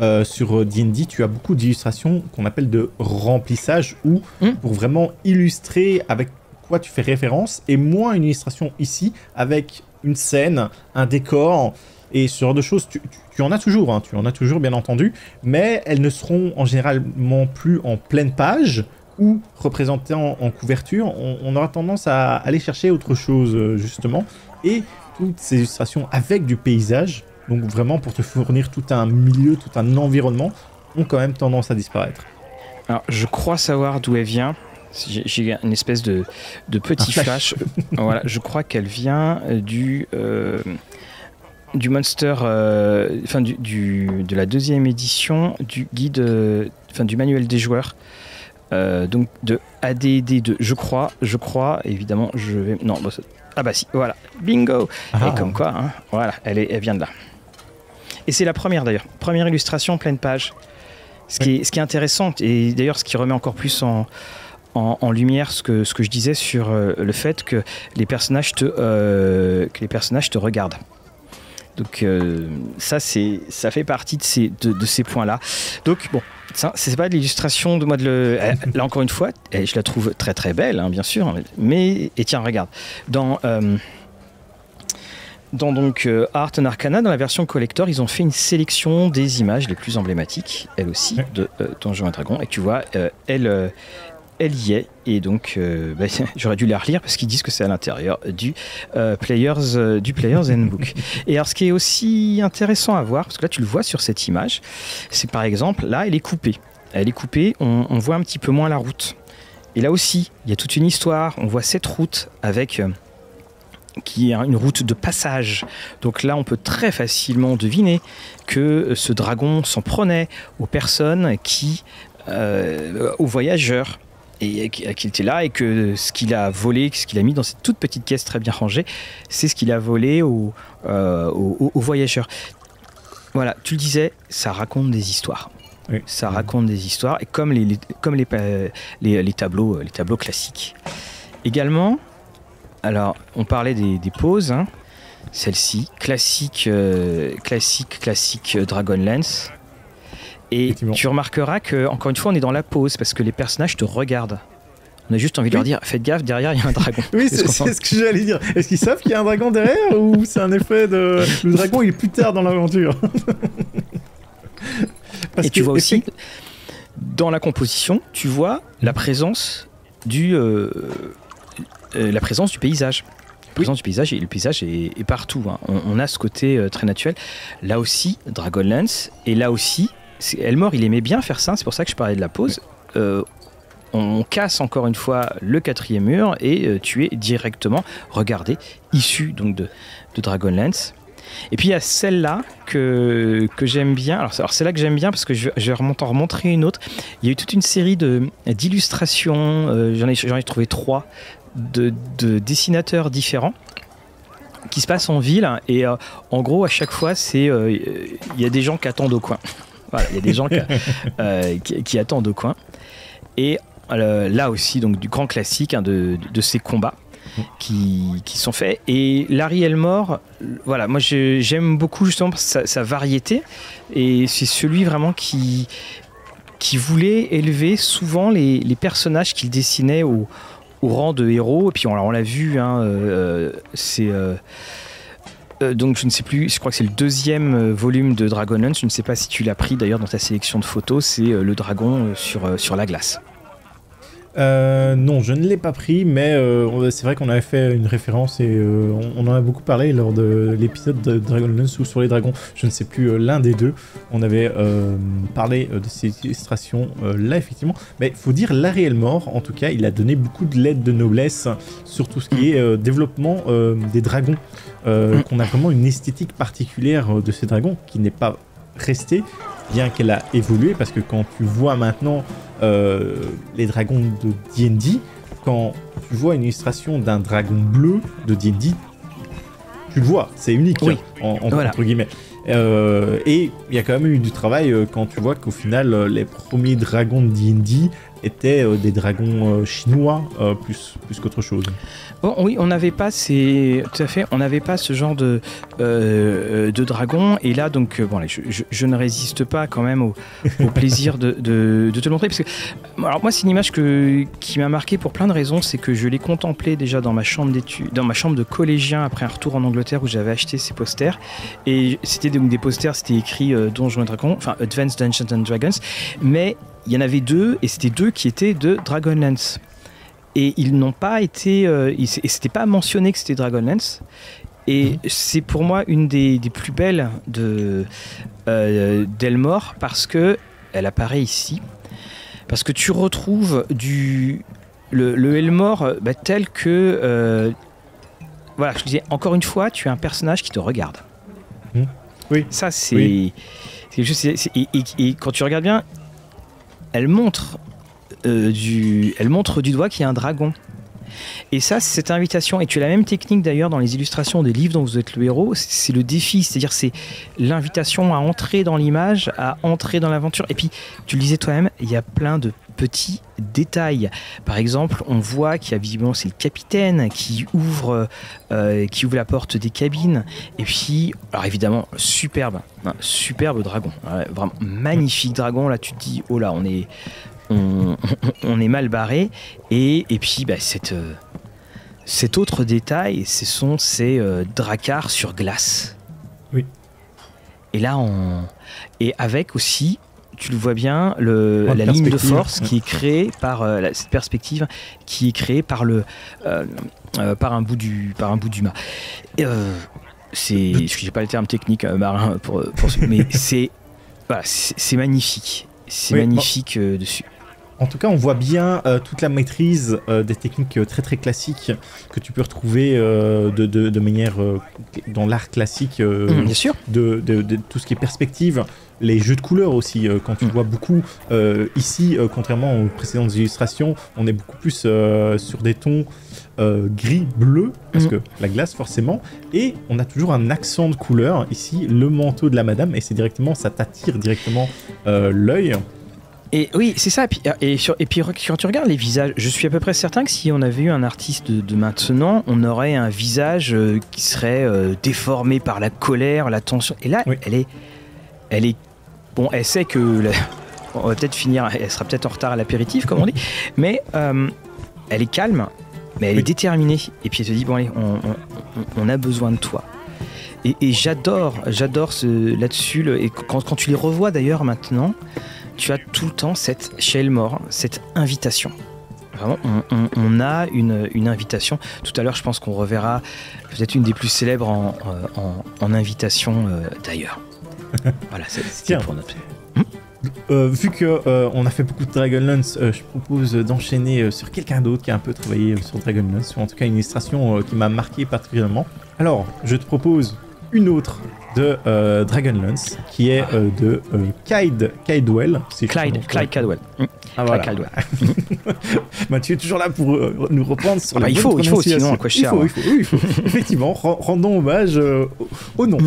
Speaker 2: euh, sur D&D, tu as beaucoup d'illustrations qu'on appelle de remplissage, ou hmm. pour vraiment illustrer avec quoi tu fais référence, et moins une illustration ici, avec une scène, un décor, et ce genre de choses, tu, en as toujours, hein, tu en as toujours bien entendu, mais elles ne seront en généralement plus en pleine page, ou représenté en, couverture, on, aura tendance à aller chercher autre chose euh, justement. Et toutes ces illustrations avec du paysage, donc vraiment pour te fournir tout un milieu, tout un environnement, ont quand même tendance à disparaître.
Speaker 1: Alors je crois savoir d'où elle vient. J'ai une espèce de, petit flash. voilà, je crois qu'elle vient euh, du euh, du Monster, enfin du, de la deuxième édition du guide, enfin du manuel des joueurs. Euh, donc de ADD2, je crois, je crois, évidemment, je vais. Non, bah, ah bah si, voilà, bingo ah. Et comme quoi, hein, voilà, elle, est, elle vient de là. Et c'est la première d'ailleurs, première illustration pleine page. Ce qui, est, ce qui est intéressant, et d'ailleurs ce qui remet encore plus en, en, lumière ce que, ce que je disais sur euh, le fait que les personnages te, euh, que les personnages te regardent. Donc ça, c'est, ça fait partie de ces, de, de ces points-là. Donc bon, c'est pas de l'illustration de moi de le. Euh, là encore une fois, je la trouve très très belle, hein, bien sûr. Mais et tiens, regarde, dans euh, dans donc euh, Art and Arcana, dans la version collector, ils ont fait une sélection des images les plus emblématiques, elle aussi, de Donjons et Dragons. Et tu vois, elle, elle y est. Et donc, euh, bah, j'aurais dû la relire parce qu'ils disent que c'est à l'intérieur du, euh, players, euh, du Player's Handbook. et alors, ce qui est aussi intéressant à voir, parce que là, tu le vois sur cette image, c'est par exemple, là, elle est coupée. Elle est coupée, on, voit un petit peu moins la route. Et là aussi, il y a toute une histoire. On voit cette route avec qui est une route de passage. Donc là, on peut très facilement deviner que ce dragon s'en prenait aux personnes qui, aux voyageurs et qu'il était là et que ce qu'il a volé, ce qu'il a mis dans cette toute petite caisse très bien rangée, c'est ce qu'il a volé aux, euh, voyageurs. Voilà, tu le disais, ça raconte des histoires. Ça raconte des histoires et comme les, comme les, les, tableaux, les tableaux classiques. Également, alors on parlait des, des poses. Hein. Celle-ci, classique, euh, classique, classique euh, Dragonlance. Et tu remarqueras que, encore une fois, on est dans la pause parce que les personnages te regardent. On a juste envie de leur dire faites gaffe, derrière il y a un dragon.
Speaker 2: oui, c'est ce que j'allais dire. Est-ce qu'ils savent qu'il y a un dragon derrière ou c'est un effet de. Le dragon il est plus tard dans l'aventure?
Speaker 1: Et tu vois aussi, dans la composition, tu vois la présence du. Euh, euh, la présence du paysage. La présence du paysage, et le paysage est, partout. Hein. On, a ce côté euh, très naturel. Là aussi, Dragonlance, et là aussi, Elmore, il aimait bien faire ça, c'est pour ça que je parlais de la pause. Euh, on casse encore une fois le quatrième mur et euh, tu es directement regardé, issu donc de, Dragonlance. Et puis il y a celle-là que, que j'aime bien. Alors, alors celle-là que j'aime bien parce que je, vais en remontrer une autre. Il y a eu toute une série d'illustrations, euh, j'en ai, ai, trouvé trois, de, dessinateurs différents qui se passent en ville. Et en gros, à chaque fois, c'est il y a des gens qui attendent au coin il y a des gens euh, qui, attendent au coin. Et là aussi donc du grand classique hein, de, ces combats. Qui, qui, sont faits. Et Larry Elmore, voilà, moi j'aime beaucoup justement sa, variété. Et c'est celui vraiment qui, qui voulait élever souvent les, les personnages qu'il dessinait au, au, rang de héros. Et puis on, on l'a vu, hein, c'est. Euh, donc je ne sais plus, je crois que c'est le deuxième euh, volume de Dragonlance. Je ne sais pas si tu l'as pris d'ailleurs dans ta sélection de photos. C'est euh, le dragon sur la glace.
Speaker 2: Euh, non, je ne l'ai pas pris, mais euh, c'est vrai qu'on avait fait une référence et euh, on, en a beaucoup parlé lors de l'épisode de Dragonlance ou sur les dragons, je ne sais plus l'un des deux. On avait parlé de ces illustrations là, effectivement. Mais il faut dire, la réelle mort, en tout cas, il a donné beaucoup de lettres de noblesse sur tout ce qui est développement des dragons. qu'on a vraiment une esthétique particulière de ces dragons qui n'est pas restée, bien qu'elle a évolué, parce que quand tu vois maintenant euh, les dragons de D&D, quand tu vois une illustration d'un dragon bleu de D&D, tu le vois, c'est unique, hein, en, entre guillemets. Euh, et il y a quand même eu du travail euh, quand tu vois qu'au final, les premiers dragons de D&D étaient des dragons chinois plus, plus qu'autre chose
Speaker 1: oui, on n'avait pas ces, tout à fait, on n'avait pas ce genre de euh, de dragon. Et là, donc, euh, bon, je, ne résiste pas quand même au, plaisir de, de, te le montrer parce que, alors moi, c'est une image que qui m'a marqué pour plein de raisons. C'est que je l'ai contemplé déjà dans ma chambre d'études, dans ma chambre de collégien après un retour en Angleterre où j'avais acheté ces posters. Et c'était des, des posters, c'était écrit euh, Donjons et Dragons, enfin Advanced Dungeons and Dragons, mais il y en avait deux et c'était deux qui étaient de Dragonlance et ils n'ont pas été, euh, et c'était pas mentionné que c'était Dragonlance. Et mhm. c'est pour moi une des, plus belles de euh, d'Elmore parce que elle apparaît ici, parce que tu retrouves du le, le Elmore bah, tel que euh, voilà, je disais encore une fois, tu as un personnage qui te regarde.
Speaker 2: Mhm. Oui.
Speaker 1: Ça c'est et, et, quand tu regardes bien, elle montre euh, du, elle montre du doigt qu'il y a un dragon. Et ça, cette invitation, et tu as la même technique d'ailleurs dans les illustrations des livres dont vous êtes le héros, c'est le défi, c'est-à-dire c'est l'invitation à entrer dans l'image, à entrer dans l'aventure. Et puis, tu le disais toi-même, il y a plein de petits détails. Par exemple, on voit qu'il y a visiblement c'est le capitaine qui ouvre, euh, qui ouvre la porte des cabines. Et puis, alors évidemment, superbe, hein, superbe dragon, vraiment magnifique dragon. Là, tu te dis, oh là, on est on, est mal barré. Et, puis, bah, euh, cet autre détail, ce sont ces euh, dracars sur glace.
Speaker 2: Oui.
Speaker 1: Et là, on. Et avec aussi, tu le vois bien, le, la ligne de force qui est créée par euh, cette perspective, qui est créée par le par un bout du par un bout du mât. c'est, je n'ai pas le terme technique marin pour, mais c'est c'est magnifique, c'est magnifique dessus.
Speaker 2: En tout cas, on voit bien euh, toute la maîtrise euh, des techniques euh, très très classiques que tu peux retrouver de, manière dans l'art classique.
Speaker 1: Mmh, bien sûr.
Speaker 2: De, tout ce qui est perspective, les jeux de couleurs aussi. quand tu mmh. vois beaucoup ici, contrairement aux précédentes illustrations, on est beaucoup plus sur des tons gris bleu parce mmh. que la glace forcément. Et on a toujours un accent de couleur ici, le manteau de la madame, et c'est directement, ça t'attire directement l'œil.
Speaker 1: Et oui, c'est ça. Et puis, et, sur, et puis quand tu regardes les visages, je suis à peu près certain que si on avait eu un artiste de, maintenant, on aurait un visage euh, qui serait euh, déformé par la colère, la tension. Et là, elle est, elle est, bon, elle sait que on va peut-être finir, elle sera peut-être en retard à l'apéritif, comme on dit, mais euh, elle est calme, mais elle est déterminée. Et puis elle te dit bon allez, on, a besoin de toi. Et, j'adore, j'adore ce là-dessus. Et quand, quand tu les revois d'ailleurs maintenant tu as tout le temps cette, chez Elmore, cette invitation. Vraiment, on, a une, invitation. Tout à l'heure, je pense qu'on reverra peut-être une des plus célèbres en, euh, invitation euh, d'ailleurs. voilà, c'est pour notre.
Speaker 2: Euh, vu que on a fait beaucoup de Dragonlance, je propose d'enchaîner sur quelqu'un d'autre qui a un peu travaillé sur Dragonlance, ou en tout cas une illustration qui m'a marqué particulièrement. Alors, je te propose une autre de euh, Dragonlance qui est euh, de euh, Clyde Caldwell.
Speaker 1: Clyde, Clyde Caldwell.
Speaker 2: Ah voilà. Caldwell. Mathieu est toujours là pour nous reprendre sur ah la bah,
Speaker 1: il faut, il faut, sinon à quoi je
Speaker 2: il faut, il faut, il faut. Effectivement, rendons hommage au nom.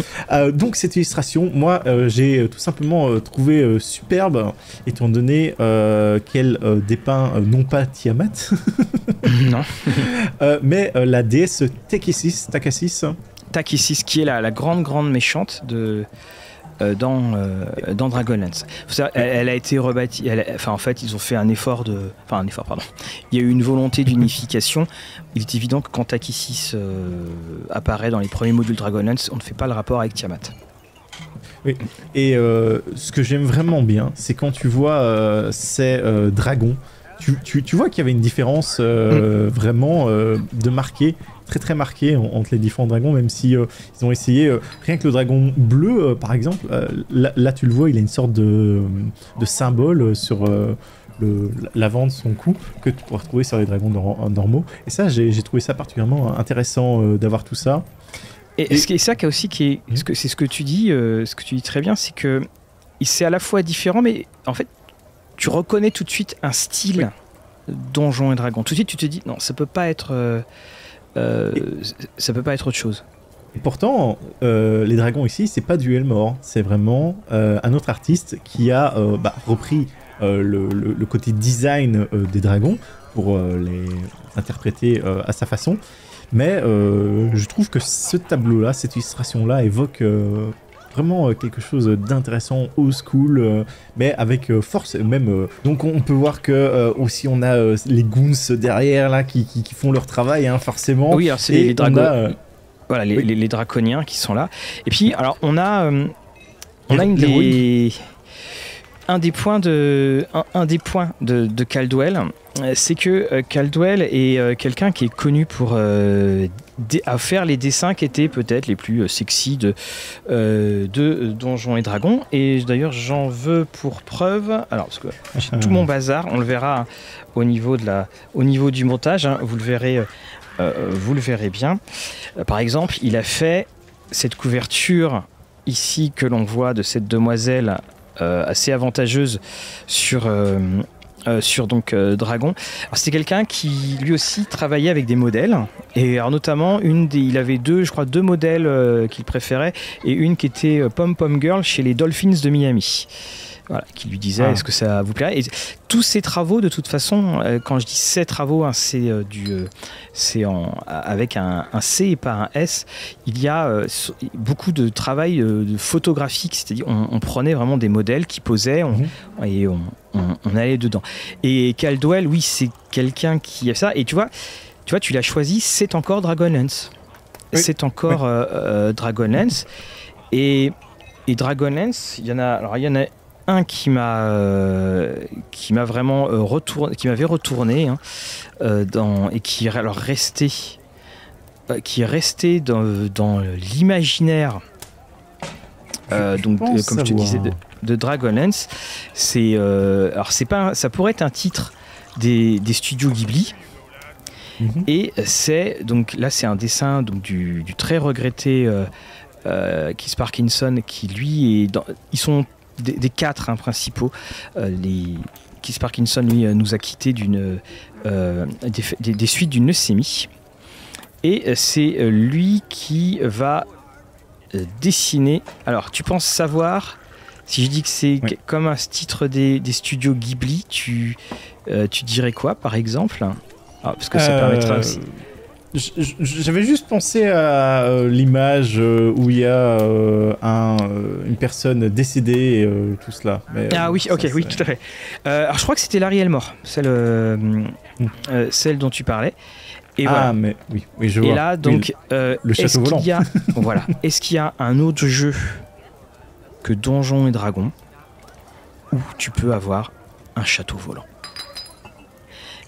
Speaker 2: donc cette illustration, moi, j'ai tout simplement trouvé superbe, étant donné qu'elle dépeint non pas Tiamat,
Speaker 1: non,
Speaker 2: mais la déesse Takasis, Takasis
Speaker 1: Takisis, qui est la, la grande, grande méchante de, euh, dans, euh, dans Dragonlance. Elle, a été rebâtie. enfin, en fait, ils ont fait un effort de. Enfin, un effort, pardon. Il y a eu une volonté d'unification. Il est évident que quand Takisis euh, apparaît dans les premiers modules Dragonlance, on ne fait pas le rapport avec Tiamat.
Speaker 2: Oui. Et ce que j'aime vraiment bien, c'est quand tu vois ces dragons. Tu, tu, tu vois qu'il y avait une différence mm. vraiment de marqué très très marqué entre les différents dragons, même si euh, ils ont essayé euh, rien que le dragon bleu, euh, par exemple. Là, tu le vois, il a une sorte de, de symbole sur l'avant de son cou que tu pourras retrouver sur les dragons normaux. Et ça, j'ai trouvé ça particulièrement intéressant d'avoir tout ça.
Speaker 1: Et, c'est ça qui aussi qui est, mhm. c'est ce que tu dis, ce que tu dis très bien, c'est que c'est à la fois différent, mais en fait, tu reconnais tout de suite un style. donjon et dragon. Tout de suite, tu te dis non, ça peut pas être euh, ça peut pas être autre chose.
Speaker 2: Et pourtant, euh, les dragons ici, c'est pas du Elmore, c'est vraiment euh, un autre artiste qui a bah, repris le, côté design des dragons pour les interpréter à sa façon. Mais je trouve que ce tableau-là, cette illustration-là, évoque vraiment quelque chose d'intéressant, old school, mais avec force même. donc on peut voir que aussi on a les goons derrière là qui, font leur travail, hein, forcément.
Speaker 1: Oui, c'est les, dragons. Voilà, les, draconiens qui sont là. Et puis, alors, on a, on a une des, un des points de, un, des points de, de Caldwell, c'est que Caldwell est quelqu'un qui est connu pour à faire les dessins qui étaient peut-être les plus euh, sexy de, euh, de Donjons et Dragons. Et d'ailleurs, j'en veux pour preuve. Alors, parce que j'ai tout mon bazar, on le verra au niveau, de la, au niveau du montage, hein, vous, le verrez, euh, vous le verrez bien. par exemple, il a fait cette couverture ici que l'on voit de cette demoiselle assez avantageuse sur, euh, sur donc euh, Dragon. C'est quelqu'un qui lui aussi travaillait avec des modèles et notamment une il avait deux, je crois deux modèles euh, qu'il préférait et une qui était Pom Pom Girl chez les Dolphins de Miami qui lui disait ah. est-ce que ça vous plairait et tous ces travaux de toute façon euh, quand je dis ces travaux hein, c'est euh, du euh, c'est avec un, C et pas un S il y a beaucoup de travail de photographique. C'est-à-dire on, prenait vraiment des modèles qui posaient mhm. et on, allait dedans. Et Caldwell oui c'est quelqu'un qui a ça. Et tu vois tu vois tu l'as choisi c'est encore Dragonlance. C'est encore Dragonlance. Et et Dragonlance, il y en a, alors il y en a un qui m'a euh, qui m'a vraiment euh, retourné, qui m'avait retourné hein, euh, dans, et qui est alors resté qui est resté dans, dans l'imaginaire donc comme je te disais de, Dragonlance. C'est alors c'est pas ça pourrait être un titre des, des studios Ghibli. Mhm. et c'est donc là c'est un dessin donc du, du très regretté Keith Parkinson qui lui est dans, ils sont des, quatre hein, principaux. Euh, les, Keith Parkinson, lui, euh, nous a quitté d'une, euh, des, suites d'une leucémie. Et c'est lui qui va dessiner. Alors, tu penses savoir si je dis que c'est comme un titre des, studios Ghibli, tu, tu dirais quoi par exemple? Ah, Parce que ça permettra aussi.
Speaker 2: J'avais juste pensé à euh, l'image euh, où il y a euh, un, une personne décédée et tout cela.
Speaker 1: ah oui, ok, oui, tout à fait. alors je crois que c'était Larry Elmore, celle, hmm. celle dont tu parlais.
Speaker 2: Et ah, mais oui, oui, je vois.
Speaker 1: Et là, donc,
Speaker 2: le château volant.
Speaker 1: Y a, voilà. Est-ce qu'il y a un autre jeu que Donjons et Dragons où tu peux avoir un château volant?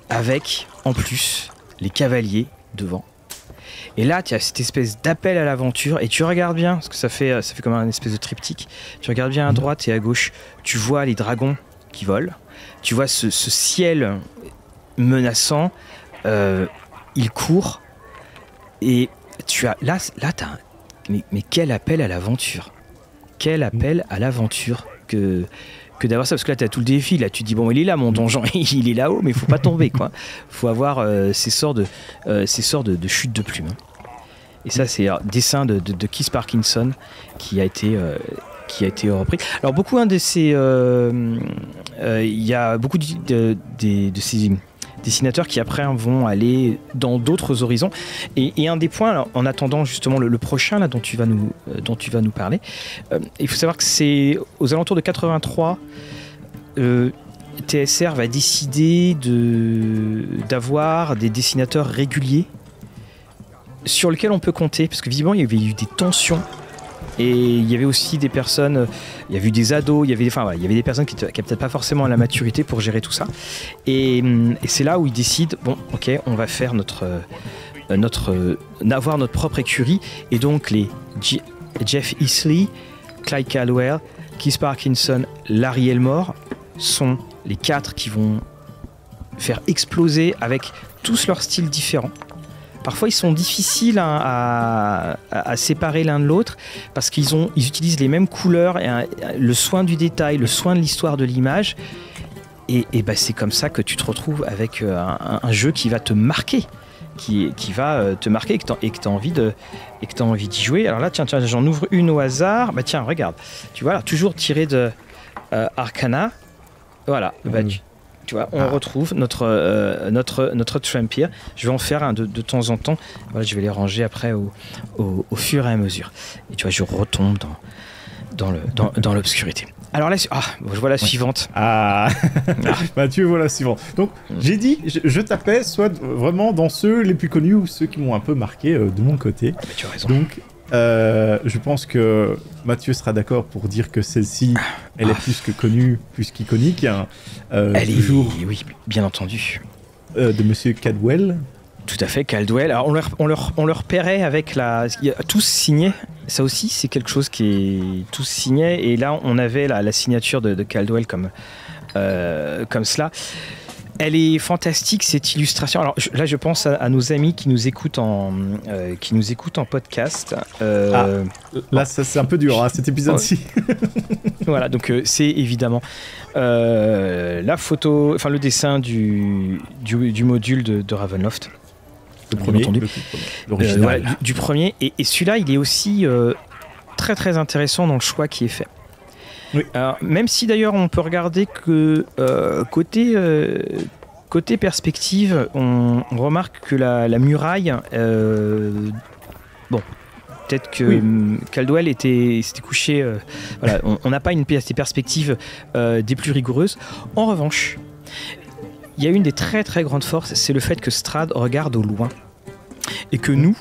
Speaker 1: Avec, en plus, les cavaliers devant. Et là, tu as cette espèce d'appel à l'aventure et tu regardes bien, parce que ça fait, ça fait comme un espèce de triptyque. Tu regardes bien à droite et à gauche, tu vois les dragons qui volent, tu vois ce, ciel menaçant, euh, il court et tu as là, là, as mais, mais quel appel à l'aventure Quel appel à l'aventure que, que d'avoir ça parce que là tu as tout le défi là. Tu dis bon il est là mon donjon. Il est là-haut mais il faut pas tomber quoi. Faut avoir euh, ces sorts de euh, de, de, chute de plume et ça c'est un dessin de, Keith Parkinson qui a été euh, qui a été repris. Alors beaucoup un de ces il y a beaucoup de, de ces dessinateurs qui après vont aller dans d'autres horizons. Et, un des points, en attendant justement le, prochain là dont tu vas nous, euh, dont tu vas nous parler, euh, il faut savoir que c'est aux alentours de 83. Euh, TSR va décider de d'avoir des dessinateurs réguliers sur lesquels on peut compter, parce que visiblement il y avait eu des tensions et il y avait aussi des personnes, il y avait eu des ados, il y avait, enfin, il y avait des personnes qui n'avaient peut-être pas forcément la maturité pour gérer tout ça. Et, et c'est là où ils décident, bon, ok, on va faire notre, euh, notre, euh, avoir notre propre écurie. Et donc les Jeff Easley, Clyde Caldwell, Keith Parkinson, Larry Elmore sont les quatre qui vont faire exploser avec tous leurs styles différents parfois ils sont difficiles à, à, à séparer l'un de l'autre parce qu'ils ont ils utilisent les mêmes couleurs et un, le soin du détail, le soin de l'histoire de l'image. Et, et bah, c'est comme ça que tu te retrouves avec euh, un, un jeu qui va te marquer. Qui, qui, va te marquer et que tu as envie de et que tu as envie d'y jouer. Alors là, tiens, tiens j'en ouvre une au hasard. Bah tiens, regarde. Tu vois, là, toujours tiré de euh, Arcana. Voilà. Mmh. Bah, tu, tu vois, on ah. retrouve notre, euh, notre, notre Trampier. Je vais en faire un de, de temps en temps. Voilà, je vais les ranger après au, au, au, fur et à mesure. Et tu vois, je retombe dans, dans, le, dans, dans l'obscurité. Alors là, ah, je vois la ouais. suivante.
Speaker 2: Ah. Mathieu, voilà la suivante. Donc, mmh. j'ai dit, je, je, tapais soit vraiment dans ceux les plus connus ou ceux qui m'ont un peu marqué euh, de mon côté.
Speaker 1: Ah, tu as raison.
Speaker 2: Donc, euh, je pense que Mathieu sera d'accord pour dire que celle-ci, elle est ah. plus que connue, plus qu'iconique. Hein.
Speaker 1: Euh, elle toujours, est, oui, bien entendu.
Speaker 2: Euh, de Monsieur Cadwell.
Speaker 1: Tout à fait, Caldwell. Alors on leur, on leur, on leur paierait avec la. Tous signés. Ça aussi, c'est quelque chose qui est tous signé. Et là, on avait la, la signature de, de Caldwell comme, euh, comme cela. Elle est fantastique cette illustration. Alors je, là, je pense à, à, nos amis qui nous écoutent en euh, qui nous écoutent en podcast.
Speaker 2: Euh, ah, là, c'est un peu dur hein, cet épisode-ci.
Speaker 1: voilà, donc euh, c'est évidemment la photo, enfin le dessin du, du, du module de, de, Ravenloft.
Speaker 2: Le premier,
Speaker 1: entendu. Le, voilà, du, du, premier. Et, et celui-là, il est aussi très très intéressant dans le choix qui est fait.
Speaker 2: Oui.
Speaker 1: Alors, même si d'ailleurs on peut regarder que euh, côté, euh, côté perspective, on, on, remarque que la, la muraille, euh, bon, peut-être que oui. Caldwell était s'était couché. Euh, voilà, on n'a pas une euh, des plus rigoureuses. En revanche, il y a une des très très grandes forces, c'est le fait que Strad regarde au loin et que nous,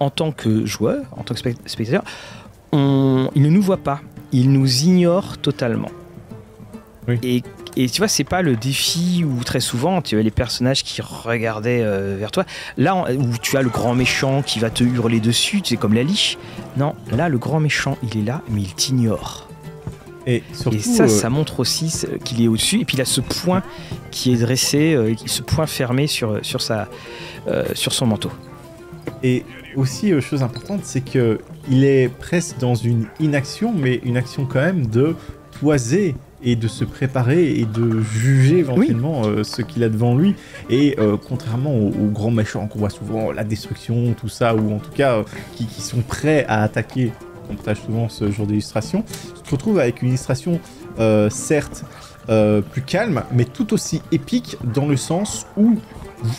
Speaker 1: en tant que joueurs, en tant que spectateurs, on, il ne nous voit pas il nous ignore totalement.
Speaker 2: Oui.
Speaker 1: Et, et, tu vois, c'est pas le défi où très souvent tu as les personnages qui regardaient euh, vers toi. Là, où tu as le grand méchant qui va te hurler dessus, c'est comme la liche. Non, là, le grand méchant, il est là, mais il t'ignore.
Speaker 2: Et, surtout,
Speaker 1: et, ça, euh... ça montre aussi qu'il est au-dessus. Et puis il a ce point qui est dressé, euh, ce point fermé sur, sur, sa, sur son manteau.
Speaker 2: Et aussi, euh, chose importante, c'est que il est presque dans une inaction, mais une action quand même de toiser et de se préparer et de juger éventuellement oui. euh, ce qu'il a devant lui. Et euh, contrairement aux, aux, grands méchants qu'on voit souvent, la destruction, tout ça, ou en tout cas qui, qui, sont prêts à attaquer, on partage souvent ce genre d'illustration, tu te retrouves avec une illustration certes plus calme, mais tout aussi épique dans le sens où,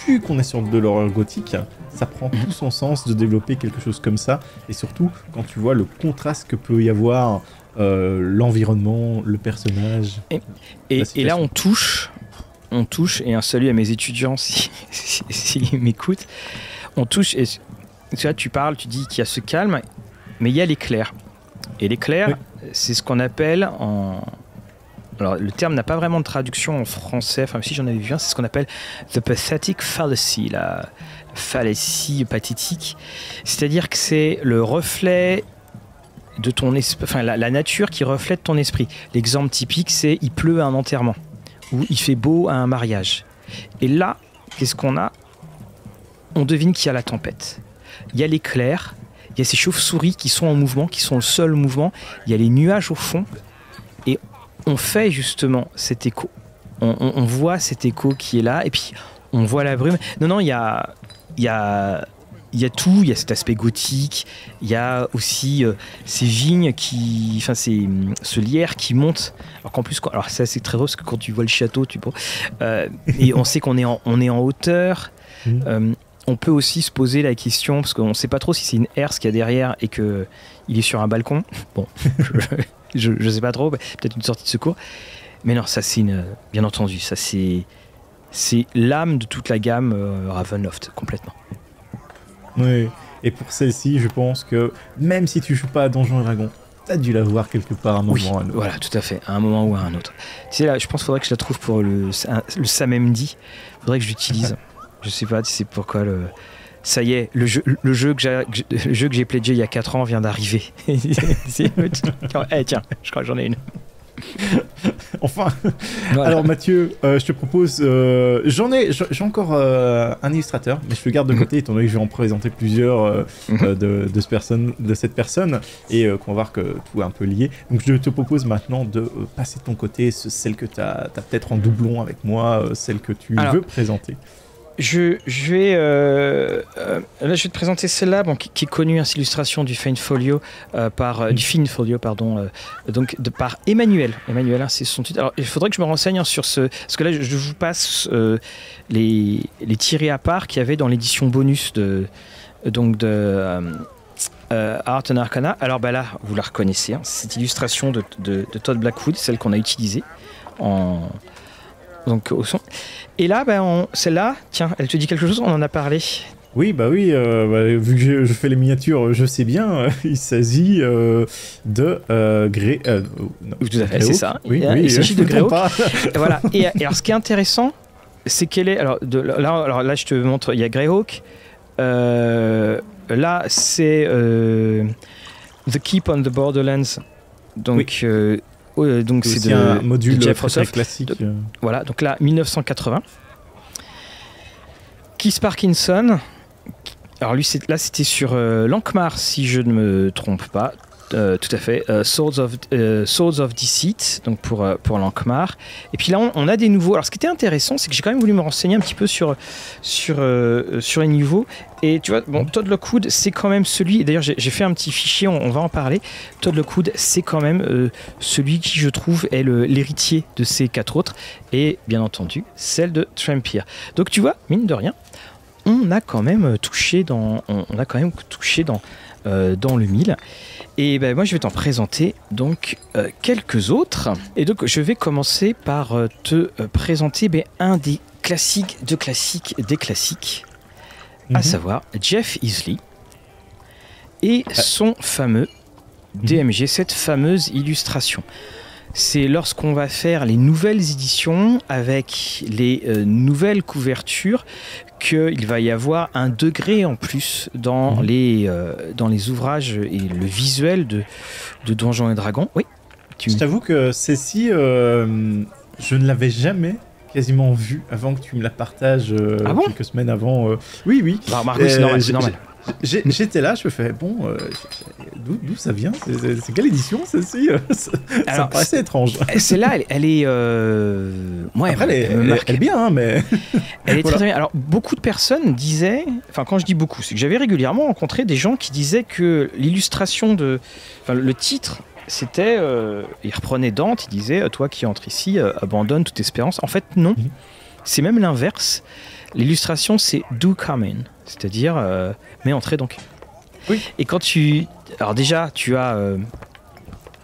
Speaker 2: vu qu'on est sur de l'horreur gothique, ça prend tout son sens de développer quelque chose comme ça, et surtout quand tu vois le contraste que peut y avoir euh, l'environnement, le personnage.
Speaker 1: Et, et, et, là, on touche, on touche, et un salut à mes étudiants s'ils si, si, si m'écoutent, on touche, et tu vois, tu parles, tu dis qu'il y a ce calme, mais il y a l'éclair. Et l'éclair, oui. c'est ce qu'on appelle en, alors le terme n'a pas vraiment de traduction en français, enfin si j'en avais vu un, c'est ce qu'on appelle the pathetic fallacy, la fallacie pathétique. C'est-à-dire que c'est le reflet de ton esprit, enfin la, la, nature qui reflète ton esprit. L'exemple typique, c'est il pleut à un enterrement ou il fait beau à un mariage. Et là, qu'est-ce qu'on a? On devine qu'il y a la tempête. Il y a l'éclair, il y a ces chauves-souris qui sont en mouvement, qui sont le seul mouvement. Il y a les nuages au fond. Et on fait justement cet écho. On, voit cet écho qui est là. Et puis, on voit la brume. Non, non, il y a, il y a il y a tout, il y a cet aspect gothique, il y a aussi euh, ces vignes qui. Enfin, c'est ce lierre qui monte. Alors qu'en plus, alors ça c'est très drôle parce que quand tu vois le château, tu vois. Euh, et on sait qu'on est, en, on est en hauteur. Mmh. Euh, on peut aussi se poser la question, parce qu'on ne sait pas trop si c'est une herse qu'il y a derrière et qu'il est sur un balcon. Bon, je ne sais pas trop, peut-être une sortie de secours. Mais non, ça c'est une. Bien entendu, ça c'est. C'est l'âme de toute la gamme Ravenloft, complètement.
Speaker 2: Oui. Et pour celle-ci, je pense que même si tu joues pas à Donjons et Dragons, t'as dû la voir quelque part à un moment
Speaker 1: ou à un autre. Voilà, tout à fait, à un moment ou à un autre. Tu sais, là, je pense qu'il faudrait que je la trouve pour le, le samedi. faudrait que je l'utilise. je sais pas si c'est pourquoi le. Ça y est, le jeu, le jeu que j'ai, pledgé il y a 4 ans vient d'arriver. eh, tiens, je crois que j'en ai une.
Speaker 2: enfin. Alors Mathieu, euh, je te propose, euh, j'en ai, j'ai encore euh, un illustrateur, mais je le garde de mhm. côté étant donné que je vais en présenter plusieurs mhm. de, de, ce personne, de cette personne et qu'on va voir que tout est un peu lié. Donc je te propose maintenant de passer de ton côté celle que tu as, as peut-être en doublon avec moi, celle que tu veux présenter.
Speaker 1: Je, vais, euh, euh, là, je vais te présenter celle-là, qui, est connue, hein, illustration du Fine Folio, euh, par, du Fine Folio, pardon, donc de, par Emmanuel. Emmanuel, hein, c'est son titre. Alors, il faudrait que je me renseigne hein, sur ce, parce que là, je, vous passe les, les tirés à part qu'il y avait dans l'édition bonus de, donc de Art and Arcana. Alors, bah là, vous la reconnaissez, cette illustration de, de, de Todd Blackwood, celle qu'on a utilisée en donc au son. Et là, ben, celle-là, tiens, elle te dit quelque chose On en a parlé.
Speaker 2: Oui, bah oui, euh, bah, vu que je, fais les miniatures, je sais bien, euh, il s'agit euh, de Grey.
Speaker 1: Tout à fait, c'est ça. Oui, il, il s'agit de Greyhawk. voilà. Et, alors, ce qui est intéressant, c'est qu'elle est. Alors, de, là, alors là, je te montre, il y a Greyhawk. là, c'est The Keep on the Borderlands. Donc,
Speaker 2: euh, donc c'est un module classique.
Speaker 1: Euh. voilà, donc là 1980. Keith Parkinson. Alors lui, là c'était sur euh, Lankmar si je ne me trompe pas. Euh, tout à fait. Euh, Swords, of, euh, Swords of Deceit, donc pour, pour Lankmar. Et puis là, on, a des nouveaux. Alors, ce qui était intéressant, c'est que j'ai quand même voulu me renseigner un petit peu sur, sur, sur les niveaux. Et tu vois, bon, Todd Lockwood, c'est quand même celui. D'ailleurs, j'ai fait un petit fichier, on, va en parler. Todd Lockwood, c'est quand même celui qui, je trouve, est l'héritier de ces quatre autres. Et bien entendu, celle de Trampier. Donc, tu vois, mine de rien, on a quand même touché dans, on, a quand même touché dans, dans le mille. Et ben, moi, je vais t'en présenter donc euh, quelques autres. Et donc, je vais commencer par euh, te euh, présenter ben, un des classiques de classiques des classiques, à mhm. savoir Jeff Easley et son fameux DMG, cette fameuse illustration c'est lorsqu'on va faire les nouvelles éditions avec les nouvelles couvertures qu'il va y avoir un degré en plus dans, mhm. les, euh, dans les ouvrages et le visuel de, de Donjons et Dragons. Oui.
Speaker 2: Tu... Je t'avoue que celle-ci, euh, je ne l'avais jamais quasiment vue avant que tu me la partages euh, ah quelques semaines avant. Oui, oui.
Speaker 1: Bah. C'est normal.
Speaker 2: J'étais là, je me fais, bon, euh, d'où ça vient? C'est quelle édition celle-ci? Ça me paraissait étrange.
Speaker 1: Celle-là, elle, est. Euh...
Speaker 2: Après, elle, est, bien, hein, mais.
Speaker 1: elle est très, très bien. Alors, beaucoup de personnes disaient, enfin, quand je dis beaucoup, c'est que j'avais régulièrement rencontré des gens qui disaient que l'illustration de. Enfin, le titre c'était, euh, il reprenait Dante, il disait, toi qui entres ici, euh, abandonne toute espérance. En fait, non. Mhm. C'est même l'inverse. L'illustration, c'est do come in, c'est-à-dire euh, mais entrer donc.
Speaker 2: Oui.
Speaker 1: Et quand tu, alors déjà, tu as euh,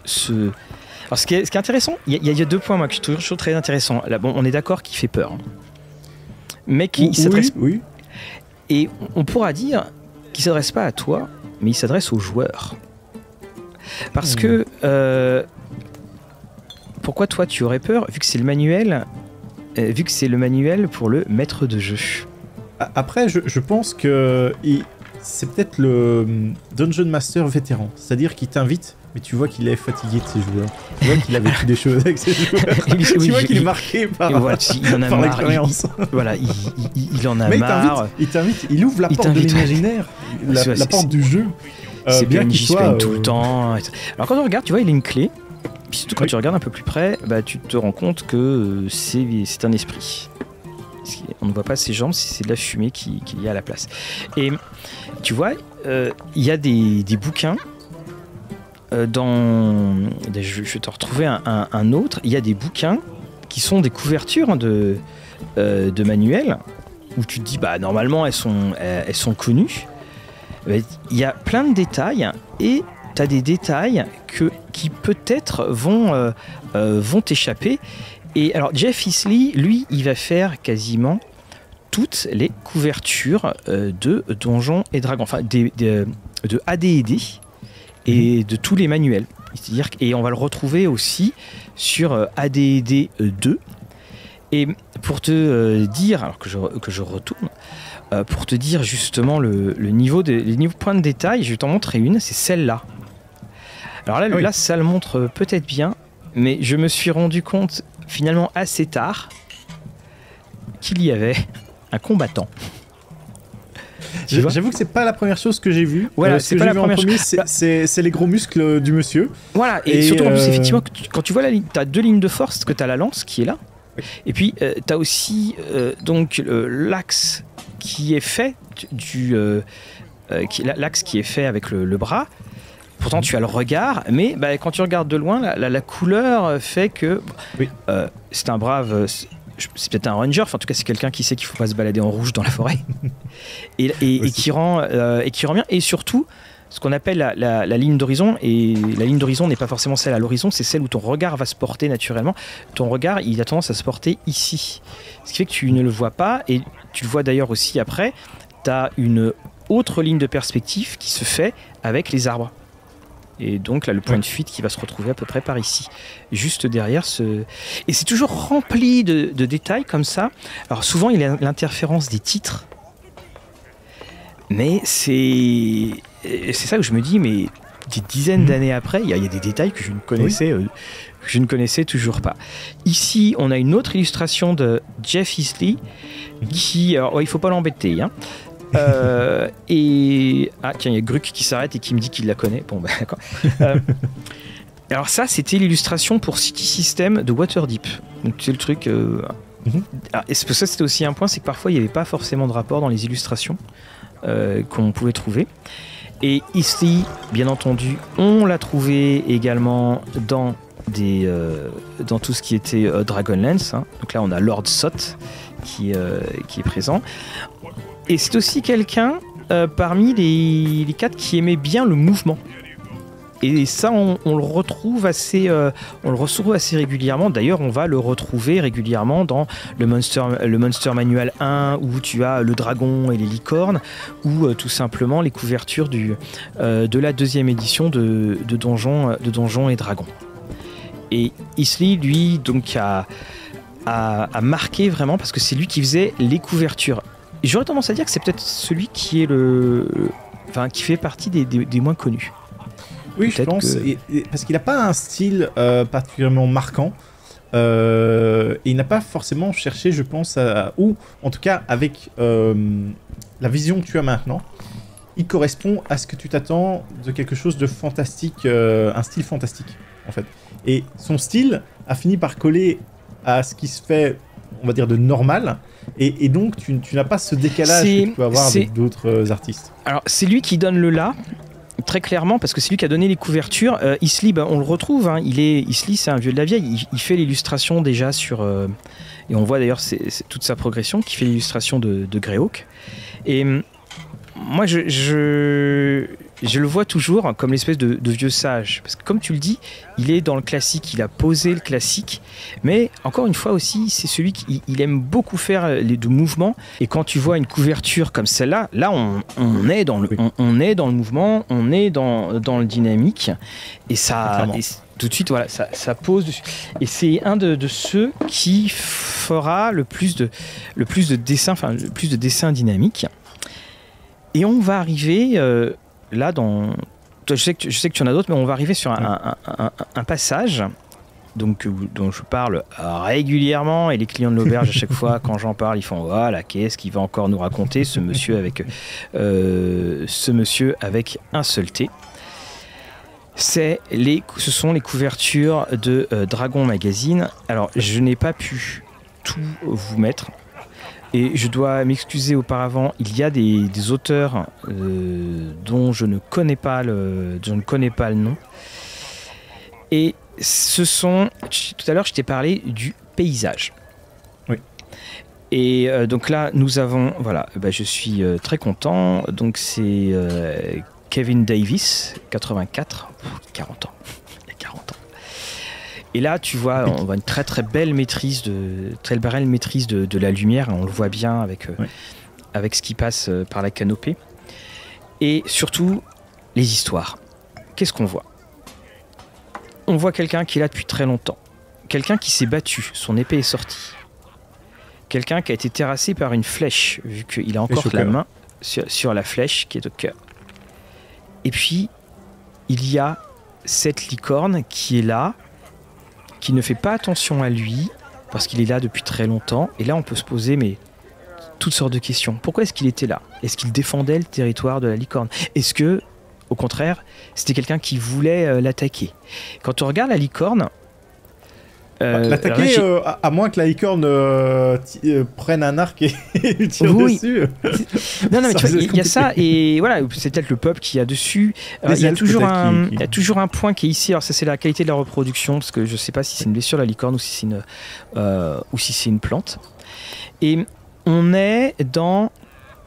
Speaker 1: ce. Alors ce qui est, ce qui est intéressant, il y, a deux points moi que je trouve très intéressant. Là, bon, on est d'accord qu'il fait peur, mais qui s'adresse.
Speaker 2: Oui,
Speaker 1: Et on pourra dire qu'il s'adresse pas à toi, mais il s'adresse aux joueurs. Parce hmm. que euh, pourquoi toi tu aurais peur vu que c'est le manuel euh, vu que c'est le manuel pour le maître de jeu?
Speaker 2: Après, je, pense que c'est peut-être le hum, Dungeon Master vétéran. C'est-à-dire qu'il t'invite, mais tu vois qu'il est fatigué de ses joueurs. Tu vois qu'il a vécu des choses avec ses joueurs. tu vois qu'il est marqué par, l'expérience.
Speaker 1: voilà, il, en a
Speaker 2: mais
Speaker 1: marre.
Speaker 2: Il t'invite, il, ouvre la porte de l'imaginaire, la, porte du jeu.
Speaker 1: c'est bien qu'il soit tout le temps. Alors quand on regarde, tu vois, il a une clé. Puis surtout quand tu regardes un peu plus près, bah, tu te rends compte que c'est un esprit. On ne voit pas ses jambes, c'est de la fumée qui, qui y a à la place. Et tu vois, il y a des, des bouquins dans. Je, vais te retrouver un, autre. Il y a des bouquins qui sont des couvertures de, de manuels où tu te dis, bah normalement elles sont, elles sont connues. Il y a plein de détails et tu as des détails que, qui peut-être vont, euh, euh, vont t'échapper. Et alors Jeff Isley, lui, il va faire quasiment toutes les couvertures euh, de Donjons et Dragons, enfin de AD&D et mhm. de tous les manuels. C'est-à-dire et on va le retrouver aussi sur AD&D 2. Et pour te dire, alors que je, que je retourne, euh, pour te dire justement le, niveau de, les niveaux points de détail, je vais t'en montrer une, c'est celle-là. Alors là, là, ça le montre peut-être bien, mais je me suis rendu compte finalement assez tard qu'il y avait un combattant.
Speaker 2: J'avoue que c'est pas la première chose que j'ai vue.
Speaker 1: Voilà, euh, c'est pas la première chose.
Speaker 2: C'est les gros muscles du monsieur.
Speaker 1: Voilà, et, surtout en plus, euh, effectivement, quand tu vois la ligne, tu as deux lignes de force, que tu as la lance qui est là. Et puis, tu as aussi donc l'axe qui est fait du euh, euh, l'axe qui est fait avec le, bras. Pourtant, tu as le regard, mais bah, quand tu regardes de loin, la, couleur fait que euh, c'est un brave. C'est peut-être un ranger, enfin, en tout cas c'est quelqu'un qui sait qu'il faut pas se balader en rouge dans la forêt et, qui rend et qui rend bien et surtout ce qu'on appelle la, ligne d'horizon. Et la ligne d'horizon n'est pas forcément celle à l'horizon, c'est celle où ton regard va se porter naturellement. Ton regard, il a tendance à se porter ici. Ce qui fait que tu ne le vois pas, et tu le vois d'ailleurs aussi après, tu as une autre ligne de perspective qui se fait avec les arbres. Et donc là, le point de fuite qui va se retrouver à peu près par ici, juste derrière ce. Et c'est toujours rempli de, de, détails comme ça. Alors souvent, il y a l'interférence des titres, mais c'est c'est ça que je me dis, mais des dizaines mhm. d'années après, il y, a des détails que je ne connaissais, euh, je ne connaissais toujours pas. Ici, on a une autre illustration de Jeff Easley mhm. qui, alors, il faut pas l'embêter, hein. Euh, et ah tiens, il y a Gruc qui s'arrête et qui me dit qu'il la connaît. Bon, ben d'accord. Euh, alors ça, c'était l'illustration pour City System de Waterdeep. Donc c'est le truc. Mhm. Ah, et ça, c'était aussi un point, c'est que parfois il n'y avait pas forcément de rapport dans les illustrations qu'on pouvait trouver. Et ici, bien entendu, on l'a trouvé également dans, des, euh, dans tout ce qui était euh, Dragonlance. Hein. Donc là, on a Lord Sot qui, euh, qui est présent. Et c'est aussi quelqu'un parmi les, quatre qui aimait bien le mouvement. Et ça, on, le retrouve assez, euh, on le retrouve assez régulièrement. D'ailleurs, on va le retrouver régulièrement dans le Monster, le Monster Manual 1 où tu as le dragon et les licornes, ou euh, tout simplement les couvertures du, euh, de la deuxième édition de, de, Donjons, de Donjons et Dragons. Et Isley, lui, donc a, a, marqué vraiment parce que c'est lui qui faisait les couvertures. J'aurais tendance à dire que c'est peut-être celui qui est le, enfin, qui fait partie des moins connus.
Speaker 2: Oui, je pense. parce qu'il n'a pas un style euh, particulièrement marquant. Euh, et il n'a pas forcément cherché, je pense, à, ou en tout cas avec euh, la vision que tu as maintenant, il correspond à ce que tu t'attends de quelque chose de fantastique, un style fantastique en fait. Et son style a fini par coller à ce qui se fait, on va dire, de normal. Et, donc tu, tu n'as pas ce décalage que tu peux avoir avec d'autres artistes.
Speaker 1: Alors c'est lui qui donne le là, très clairement parce que c'est lui qui a donné les couvertures. Euh, Isli, ben, on le retrouve. Hein. il est Isli, c'est un vieux de la vieille. Il, fait l'illustration déjà sur euh, et on voit d'ailleurs toute sa progression qui fait l'illustration de, de Greyhawk. Et moi, je, je, le vois toujours comme l'espèce de, vieux sage. Parce que comme tu le dis, il est dans le classique, il a posé le classique. Mais encore une fois aussi, c'est celui qui il aime beaucoup faire les deux mouvements. Et quand tu vois une couverture comme celle-là, là, on, est dans le, on, est dans le mouvement, on est dans, dans le dynamique. Et ça... tout de suite, voilà, ça, ça pose dessus. Et c'est un de, de, ceux qui fera le plus de, le plus de dessins, enfin, le plus de dessins dynamiques. Et on va arriver euh, là dans. Je sais, que, je sais que tu en as d'autres, mais on va arriver sur un, passage donc, dont je parle régulièrement et les clients de l'auberge à chaque fois quand j'en parle ils font voilà qu'est-ce qu'il va encore nous raconter ce monsieur avec ce monsieur avec un seul T c'est les, ce sont les couvertures de Dragon Magazine. Alors, je n'ai pas pu tout vous mettre. Et je dois m'excuser auparavant, il y a des, auteurs euh, dont je ne connais pas le, je ne connais pas le nom. Et ce sont, tout à l'heure je t'ai parlé du paysage.
Speaker 2: Oui.
Speaker 1: Et euh, donc là, nous avons, voilà, bah, je suis euh, très content. Donc c'est Kevin Davis, 84, 40 ans. Et là, tu vois, on voit une très très belle maîtrise de très belle maîtrise de, la lumière. On le voit bien avec euh, avec ce qui passe euh, par la canopée. Et surtout, les histoires. Qu'est-ce qu'on voit? On voit quelqu'un qui est là depuis très longtemps. Quelqu'un qui s'est battu, son épée est sortie. Quelqu'un qui a été terrassé par une flèche, vu qu'il a encore la main sur, sur la flèche qui est au cœur. Et puis, il y a cette licorne qui est là, qui ne fait pas attention à lui, parce qu'il est là depuis très longtemps. Et là, on peut se poser, toutes sortes de questions. Pourquoi est-ce qu'il était là? Est-ce qu'il défendait le territoire de la licorne? Est-ce que, au contraire, c'était quelqu'un qui voulait euh, l'attaquer? Quand on regarde la licorne,
Speaker 2: euh, L'attaquer, euh, à, moins que la licorne euh, prenne un arc et, tire dessus.
Speaker 1: Non, non, mais tu vois, il y, a ça, et voilà, c'est peut-être le peuple qui a dessus. Il y, a toujours un, y a toujours un point qui est ici. Alors, ça, c'est la qualité de la reproduction, parce que je sais pas si c'est une blessure, la licorne, ou si c'est une, ou si c'est une plante. Et on est dans.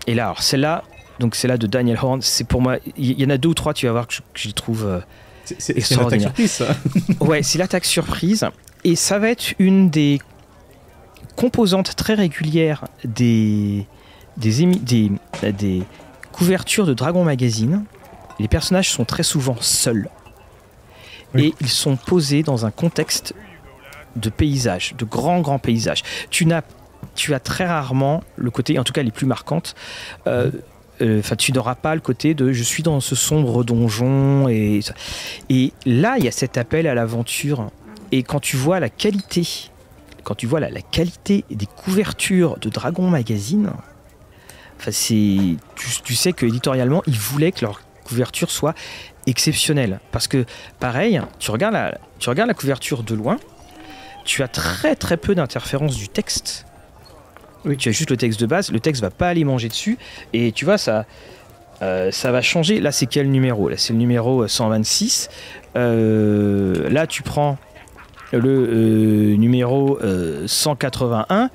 Speaker 1: Et là, alors, celle-là, donc c'est là de Daniel Horn, c'est pour moi. Il y, en a deux ou trois, tu vas voir, que je, trouve.
Speaker 2: C'est l'attaque surprise, ça.
Speaker 1: ouais, c'est l'attaque surprise. Et ça va être une des composantes très régulières des, des, des, couvertures de Dragon Magazine. Les personnages sont très souvent seuls. Et ils sont posés dans un contexte de paysage, de grands, grands paysages. Tu, n'as, tu as très rarement le côté, en tout cas les plus marquantes, euh, euh, tu n'auras pas le côté de je suis dans ce sombre donjon et et là il y a cet appel à l'aventure et quand tu vois la qualité, quand tu vois la, qualité des couvertures de Dragon Magazine, enfin c'est, tu, sais que éditorialement, ils voulaient que leur couverture soit exceptionnelle. Parce que, pareil, tu regardes la, tu regardes la couverture de loin, tu as très très peu d'interférences du texte. Oui, tu as juste le texte de base, le texte va pas aller manger dessus, et tu vois, ça, euh, ça va changer. Là, c'est quel numéro? Là, c'est le numéro 126. Euh, là, tu prends le euh, numéro 181, euh,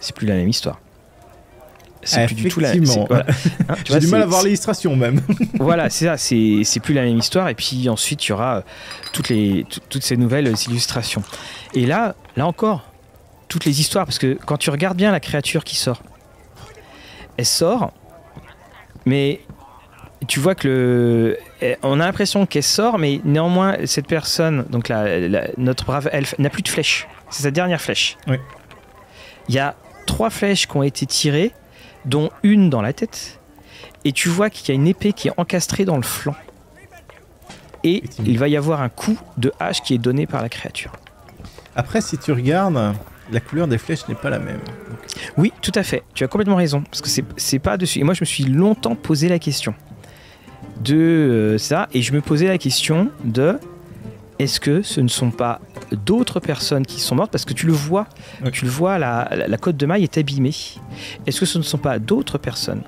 Speaker 1: c'est plus la même histoire.
Speaker 2: C'est plus du tout la même histoire. Hein, J'ai du mal à voir l'illustration même.
Speaker 1: voilà, c'est ça, c'est plus la même histoire. Et puis ensuite, il y aura euh, toutes, les, toutes ces nouvelles illustrations. Et là, là encore, toutes les histoires, parce que quand tu regardes bien la créature qui sort, elle sort, mais tu vois que le, eh, on a l'impression qu'elle sort, mais néanmoins cette personne, donc la, notre brave elfe, n'a plus de flèche. C'est sa dernière flèche.
Speaker 2: Oui.
Speaker 1: Il y a trois flèches qui ont été tirées, dont une dans la tête, et tu vois qu'il y a une épée qui est encastrée dans le flanc. Et il va y avoir un coup de hache qui est donné par la créature.
Speaker 2: Après, si tu regardes, la couleur des flèches n'est pas la même.
Speaker 1: Oui, tout à fait. Tu as complètement raison. Parce que c'est pas dessus. Et moi, je me suis longtemps posé la question de euh, ça. Et je me posais la question de est-ce que ce ne sont pas d'autres personnes qui sont mortes? Parce que tu le vois, tu le vois, la, la, côte de maille est abîmée. Est-ce que ce ne sont pas d'autres personnes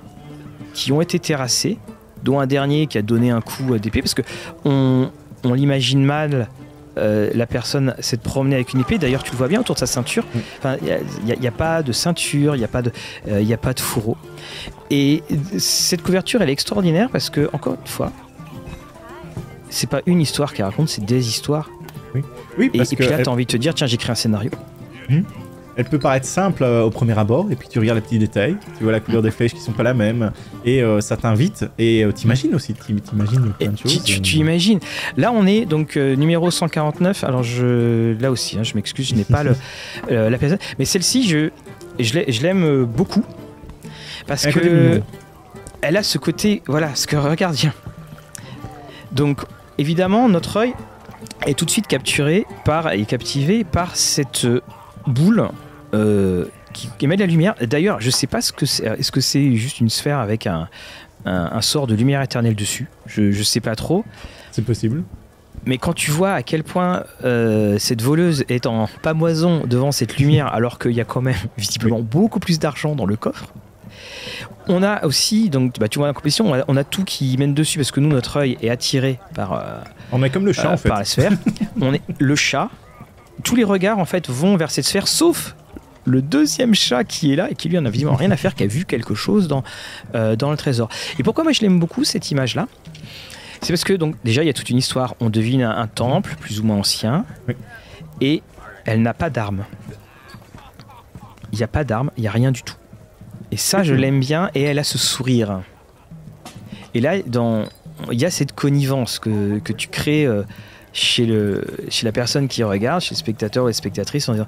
Speaker 1: qui ont été terrassées, dont un dernier qui a donné un coup d'épée parce que on, on l'imagine mal euh, la personne s'est promenée avec une épée. D'ailleurs, tu le vois bien autour de sa ceinture. Il n'y a, pas de ceinture, il n'y a, pas de, euh, a pas de fourreau. Et cette couverture, elle est extraordinaire parce que, encore une fois, c'est pas une histoire qu'elle raconte, c'est des histoires.
Speaker 2: Oui, oui
Speaker 1: parce et, puis là, tu as envie de te dire, tiens, j'écris un scénario.
Speaker 2: Hmm. Elle peut paraître simple euh, au premier abord, et puis tu regardes les petits détails, tu vois la couleur des flèches qui sont pas la même, et euh, ça t'invite, et euh, t'imagines aussi, t'imagines plein de choses.
Speaker 1: Tu, imagines. Là, on est donc numéro 149, alors je, là aussi, hein, je m'excuse, je n'ai pas le, la personne, mais celle-ci, je, je l'aime beaucoup, parce que elle a ce côté, voilà, ce que regarde bien. Donc, évidemment, notre œil, est tout de suite capturé par et captivé par cette boule euh, qui émet de la lumière. D'ailleurs, je sais pas ce que c'est. Est-ce que c'est juste une sphère avec un, un, sort de lumière éternelle dessus? Je, je sais pas trop.
Speaker 2: C'est possible.
Speaker 1: Mais quand tu vois à quel point euh, cette voleuse est en pamoison devant cette lumière, alors qu'il y a quand même visiblement beaucoup plus d'argent dans le coffre, on a aussi, donc bah, tu vois, la compétition, on a, tout qui mène dessus parce que nous, notre œil est attiré par. Euh,
Speaker 2: on est comme le chat en fait.
Speaker 1: Par la sphère. on est le chat. Tous les regards en fait vont vers cette sphère, sauf le deuxième chat qui est là et qui lui en a visiblement rien à faire, qui a vu quelque chose dans, euh, dans le trésor. Et pourquoi moi je l'aime beaucoup cette image-là? C'est parce que donc déjà il y a toute une histoire. On devine un, temple plus ou moins ancien et elle n'a pas d'armes. Il n'y a pas d'armes, il n'y a rien du tout. Et ça je l'aime bien et elle a ce sourire. Et là dans il y a cette connivence que, que tu crées. Euh, chez, le, chez la personne qui regarde, chez le spectateur ou les spectatrices, en disant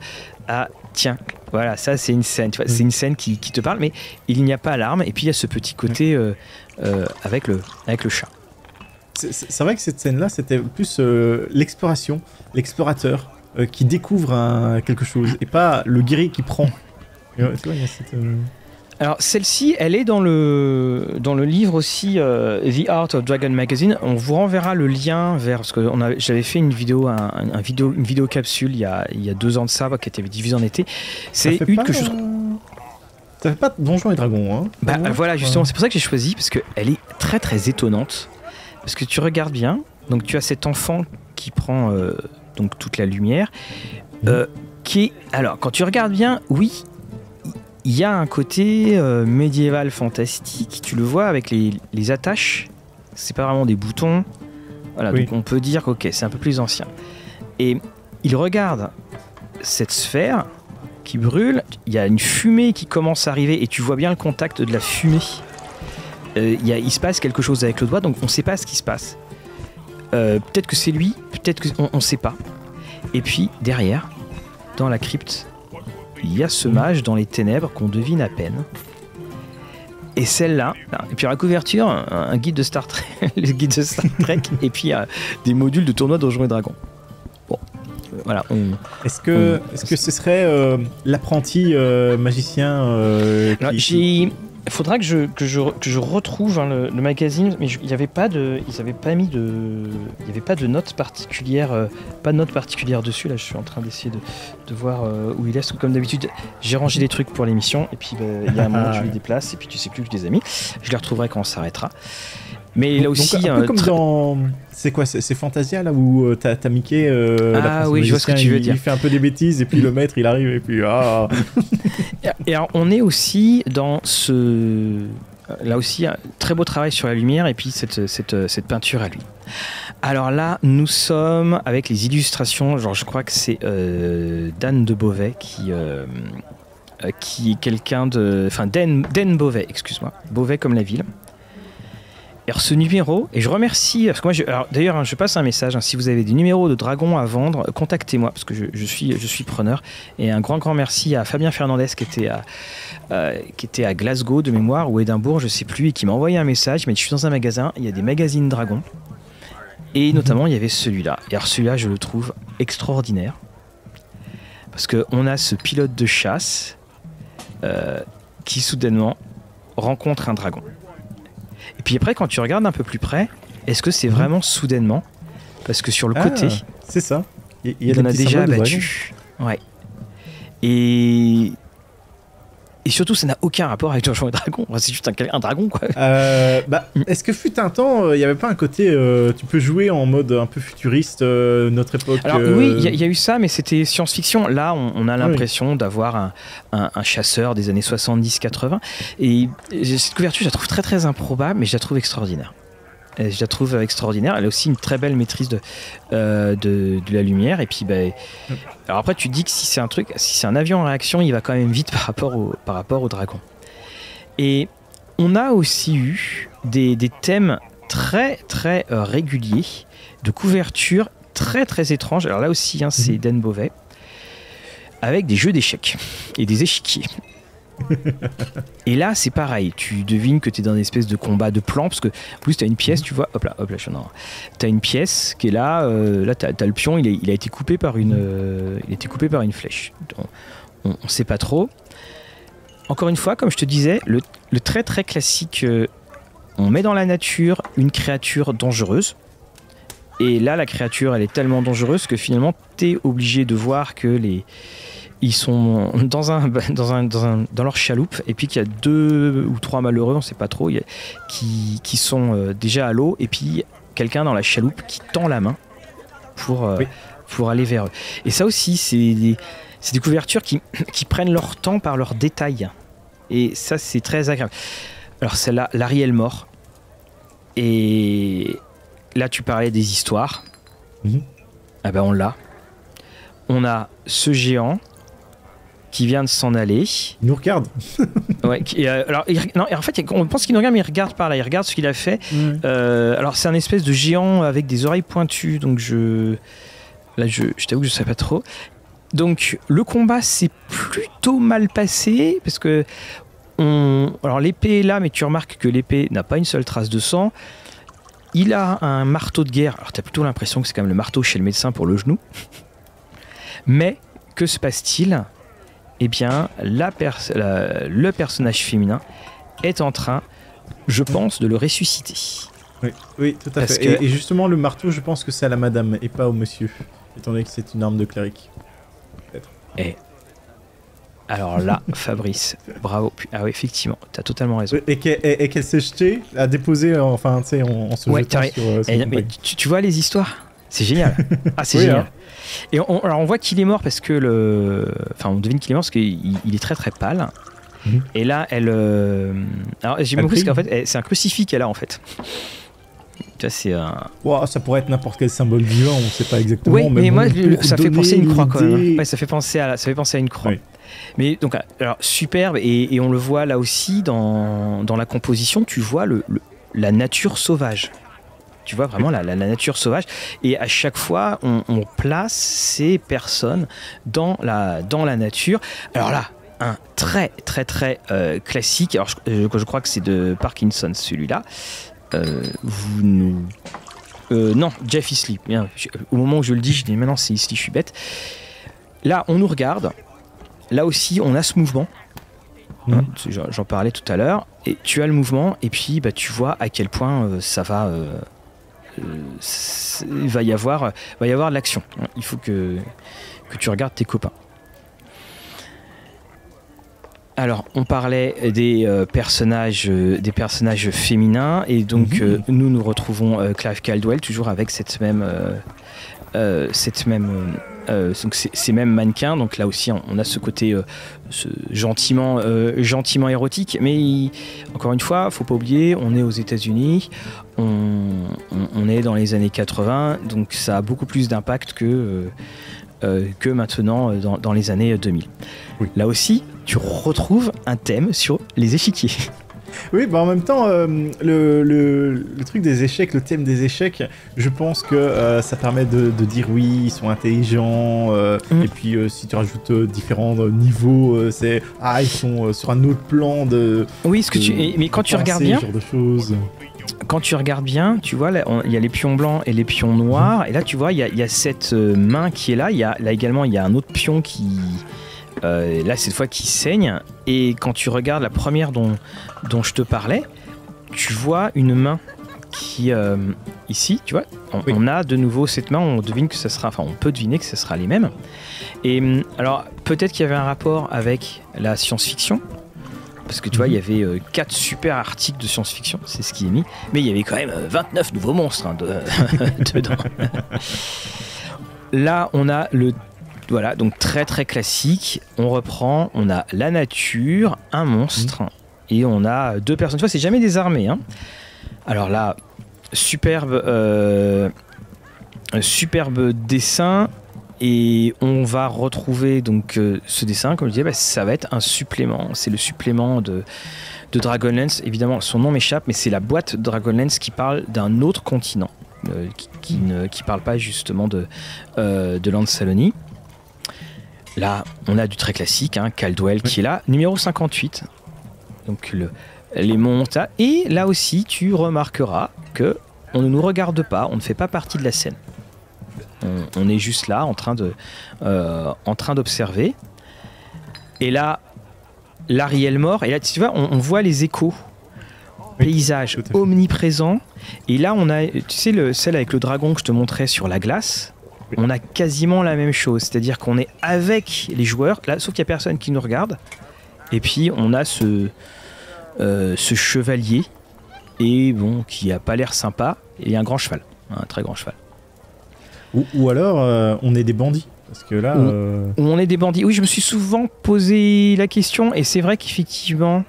Speaker 1: Ah, tiens, voilà, ça c'est une scène, c'est une scène qui, qui, te parle, mais il n'y a pas l'arme, et puis il y a ce petit côté euh, euh, avec, le, avec le chat.
Speaker 2: C'est vrai que cette scène-là, c'était plus euh, l'exploration, l'explorateur qui découvre quelque chose, et pas le guerrier qui prend. tu vois, il y a cette,
Speaker 1: alors celle-ci, elle est dans le, dans le livre aussi euh, The Art of Dragon Magazine. On vous renverra le lien vers parce que j'avais fait une vidéo, un, vidéo, une vidéo capsule il y, a, il y a deux ans de ça, qui était diffusée en été. C'est une que je trouve.
Speaker 2: Ça fait pas Donjons et Dragons, hein
Speaker 1: Bah voilà, justement, c'est pour ça que j'ai choisi parce qu'elle est très très étonnante. Parce que tu regardes bien, donc tu as cet enfant qui prend euh, donc toute la lumière, mmh. euh, qui est alors quand tu regardes bien, oui, il y a un côté euh, médiéval fantastique. Tu le vois avec les, attaches. C'est pas vraiment des boutons. Voilà, donc on peut dire ok, c'est un peu plus ancien. Et il regarde cette sphère qui brûle. Il y a une fumée qui commence à arriver et tu vois bien le contact de la fumée. Euh, il, il, se passe quelque chose avec le doigt, donc on ne sait pas ce qui se passe. Euh, peut-être que c'est lui, peut-être qu'on ne sait pas. Et puis derrière, dans la crypte, il y a ce mage dans les ténèbres qu'on devine à peine. Et celle-là, et puis la couverture, un, guide de Star Trek, le guide de Star Trek, et puis euh, des modules de tournoi Donjons et Dragons. Bon, euh, voilà.
Speaker 2: Est-ce que, est-ce que ce serait euh, l'apprenti magicien
Speaker 1: qui... Il faudra que je, que je, que je retrouve hein, le, magazine, mais il n'y avait pas de, ils avaient pas mis de, il y avait pas de notes particulières, euh, pas de notes particulières dessus. Là, je suis en train d'essayer de, de, voir euh, où il est. Comme d'habitude, j'ai rangé des trucs pour l'émission, et puis bah, il y a un moment, tu les déplaces, et puis tu sais plus que je les ai mis. Je les retrouverai quand on s'arrêtera. Mais là aussi,
Speaker 2: donc, un peu comme dans c'est quoi C'est Fantasia là où euh, t'as as Mickey
Speaker 1: euh, Ah oui, je vois ce que tu veux
Speaker 2: il,
Speaker 1: dire.
Speaker 2: Il fait un peu des bêtises et puis le maître il arrive et puis ah.
Speaker 1: et alors, on est aussi dans ce là aussi un très beau travail sur la lumière et puis cette, cette, cette peinture à lui. Alors là, nous sommes avec les illustrations. Genre, je crois que c'est euh, Dan de Beauvais qui qui est quelqu'un de. Enfin, Den, Den Beauvais, excuse-moi. Beauvais comme la ville. Alors ce numéro, et je remercie, parce que moi, d'ailleurs, hein, je passe un message, hein, si vous avez des numéros de dragons à vendre, contactez-moi, parce que je, suis, je suis preneur. Et un grand, grand merci à Fabien Fernandez qui était à, euh, qui était à Glasgow de mémoire, ou Édimbourg, je sais plus, et qui m'a envoyé un message, il m'a dit, je suis dans un magasin, il y a des magazines dragons, et notamment il y avait celui-là. Et alors celui-là, je le trouve extraordinaire, parce qu'on a ce pilote de chasse euh, qui soudainement rencontre un dragon. Puis après, quand tu regardes un peu plus près, est-ce que c'est mhm. vraiment soudainement? Parce que sur le
Speaker 2: ah,
Speaker 1: côté,
Speaker 2: c'est ça.
Speaker 1: Il, y, en a déjà abattu. Ouais. Et et surtout, ça n'a aucun rapport avec Donjons et Dragons. c'est juste un, dragon, quoi.
Speaker 2: Euh, bah, mm. est-ce que fut un temps, euh, il n'y avait pas un côté, euh, tu peux jouer en mode un peu futuriste, notre époque
Speaker 1: Alors oui, il y, a eu ça, mais c'était science-fiction. Là, on, a l'impression d'avoir un, chasseur des années 70-80. Et cette couverture, je la trouve très très improbable, mais je la trouve extraordinaire je la trouve extraordinaire. Elle a aussi une très belle maîtrise de, euh, de, la lumière. Et puis, bah, alors après, tu dis que si c'est un truc, si c'est un avion en réaction, il va quand même vite par rapport au, par rapport au dragon. Et on a aussi eu des, des thèmes très très euh, réguliers de couverture très très étranges. Alors là aussi, hein, c'est mhm. Dan Beauvais avec des jeux d'échecs et des échiquiers. Et là, c'est pareil. Tu devines que tu es dans une espèce de combat de plan, parce que en plus, tu as une pièce, tu vois. Hop là, hop là, je Tu as une pièce qui est là. Euh, là, tu as, le pion, il, il, a été coupé par une, euh, il a été coupé par une flèche. on ne sait pas trop. Encore une fois, comme je te disais, le, très très classique, euh, on met dans la nature une créature dangereuse. Et là, la créature, elle est tellement dangereuse que finalement, tu es obligé de voir que les, ils sont dans, un, dans, un, dans, un, dans leur chaloupe et puis qu'il y a deux ou trois malheureux, on sait pas trop, qui, qui sont euh, déjà à l'eau et puis quelqu'un dans la chaloupe qui tend la main pour, euh, pour aller vers eux. Et ça aussi, c'est des, des, couvertures qui, qui, prennent leur temps par leurs détails. Et ça, c'est très agréable. Alors celle-là, Larry est mort. Et là, tu parlais des histoires. Mhm. Ah ben on l'a. On a ce géant qui vient de s'en aller.
Speaker 2: Il nous regarde.
Speaker 1: ouais, euh, alors, non, en fait, on pense qu'il nous regarde, mais il regarde par là. Il regarde ce qu'il a fait. Euh, alors, c'est un espèce de géant avec des oreilles pointues. Donc, je. Là, je, je t'avoue que je sais pas trop. Donc, le combat s'est plutôt mal passé parce que. On... Alors, l'épée est là, mais tu remarques que l'épée n'a pas une seule trace de sang. Il a un marteau de guerre. Alors, tu as plutôt l'impression que c'est quand même le marteau chez le médecin pour le genou. Mais que se passe-t-il? Eh bien, la le personnage féminin est en train, je pense, de le ressusciter.
Speaker 2: Oui, oui tout à fait. Et, justement, le marteau, je pense que c'est à la madame et pas au monsieur, étant donné que c'est une arme de cléric.
Speaker 1: Peut-être. Et alors là, Fabrice, bravo. Ah oui, effectivement, tu as totalement raison.
Speaker 2: Et qu'elle s'est jetée, à déposer, enfin, tu sais, on, se ouais, sur,
Speaker 1: euh, mais tu, vois les histoires? C'est génial. Ah, c'est génial. Hein. Et on, alors on voit qu'il est mort parce que le. Enfin, on devine qu'il est mort parce qu'il il est très très pâle. Mhm. Et là, elle. Euh, alors j'ai compris qu'en fait, c'est un crucifix qu'elle a en fait. Tu vois, c'est un.
Speaker 2: ça pourrait être n'importe quel symbole vivant, on ne sait pas exactement. Oui,
Speaker 1: mais, moi, ça fait penser à une croix quand même. Ouais, ça fait penser à, ça fait penser à une croix. Mais donc, alors superbe, et, et, on le voit là aussi dans, dans la composition, tu vois le, la nature sauvage. Tu vois vraiment la, nature sauvage. Et à chaque fois, on, place ces personnes dans la, dans la nature. Alors là, un très très très euh, classique. Alors je, je, crois que c'est de Parkinson celui-là. Euh, vous nous euh, non, Jeff Isley. Au moment où je le dis, je dis maintenant c'est Isley, je suis bête. Là, on nous regarde. Là aussi, on a ce mouvement. Mmh. J'en parlais tout à l'heure. Et tu as le mouvement, et puis bah, tu vois à quel point ça va il va y avoir, va y avoir de l'action. Il faut que, que tu regardes tes copains. Alors, on parlait des euh, personnages, euh, des personnages féminins, et donc mhm. euh, nous nous retrouvons Clive Caldwell toujours avec cette même, cette même euh, donc ces mêmes mannequins. Donc là aussi, on a ce côté euh, gentiment, euh, gentiment érotique. Mais encore une fois, faut pas oublier, on est aux États-Unis, on, est dans les années 80, donc ça a beaucoup plus d'impact que que maintenant dans, les années 2000. Là aussi, tu retrouves un thème sur les échiquiers.
Speaker 2: Oui, bah en même temps, euh, le, le, truc des échecs, le thème des échecs, je pense que euh, ça permet de, dire oui, ils sont intelligents. Euh, mm. Et puis si tu rajoutes différents niveaux, c'est ah ils sont sur un autre plan de.
Speaker 1: Oui, ce que tu. Mais quand tu regardes bien.
Speaker 2: Genre de choses
Speaker 1: quand tu regardes bien, tu vois, il y a les pions blancs et les pions noirs. Mm. Et là, tu vois, il y, y, a cette main qui est là. Y a, là également, il y a un autre pion qui, euh, là cette fois qui saigne. Et quand tu regardes la première dont, dont je te parlais, tu vois une main qui euh, ici, tu vois, on, a de nouveau cette main. On devine que ça sera, enfin, on peut deviner que ce sera les mêmes. Et hum, alors peut-être qu'il y avait un rapport avec la science-fiction. Parce que tu vois, il y mhm. avait 4 euh, super articles de science-fiction, c'est ce qui est mis. Mais il y avait quand même 29 nouveaux monstres hein, dedans. Là, on a le voilà, donc très très classique. On reprend, on a la nature, un monstre, et on a deux personnes. C'est jamais des armées. Hein. Alors là, superbe, euh, superbe dessin. Et on va retrouver donc euh, ce dessin, comme je disais, bah, ça va être un supplément. C'est le supplément de, Dragonlance. Évidemment, son nom m'échappe, mais c'est la boîte Dragonlance qui parle d'un autre continent, euh, qui, ne parle pas justement de, de Lancelot. Là, on a du très classique, hein, Caldwell qui est là, numéro 58. Donc le, les montes. Et là aussi, tu remarqueras que on ne nous regarde pas, on ne fait pas partie de la scène. On, est juste là en train de, euh, en train d'observer. Et là, l'Ariel mort. Et là, tu vois, on, voit les échos. Paysage omniprésent. Et là, on a, tu sais, le, celle avec le dragon que je te montrais sur la glace. On a quasiment la même chose. C'est-à-dire qu'on est avec les joueurs, là, sauf qu'il n'y a personne qui nous regarde. Et puis, on a ce, euh, ce chevalier. Et bon, qui a pas l'air sympa. Et un grand cheval. Un très grand cheval.
Speaker 2: Ou, alors, euh, on est des bandits. Parce que là.
Speaker 1: Euh, on est des bandits. Oui, je me suis souvent posé la question, et c'est vrai qu'effectivement,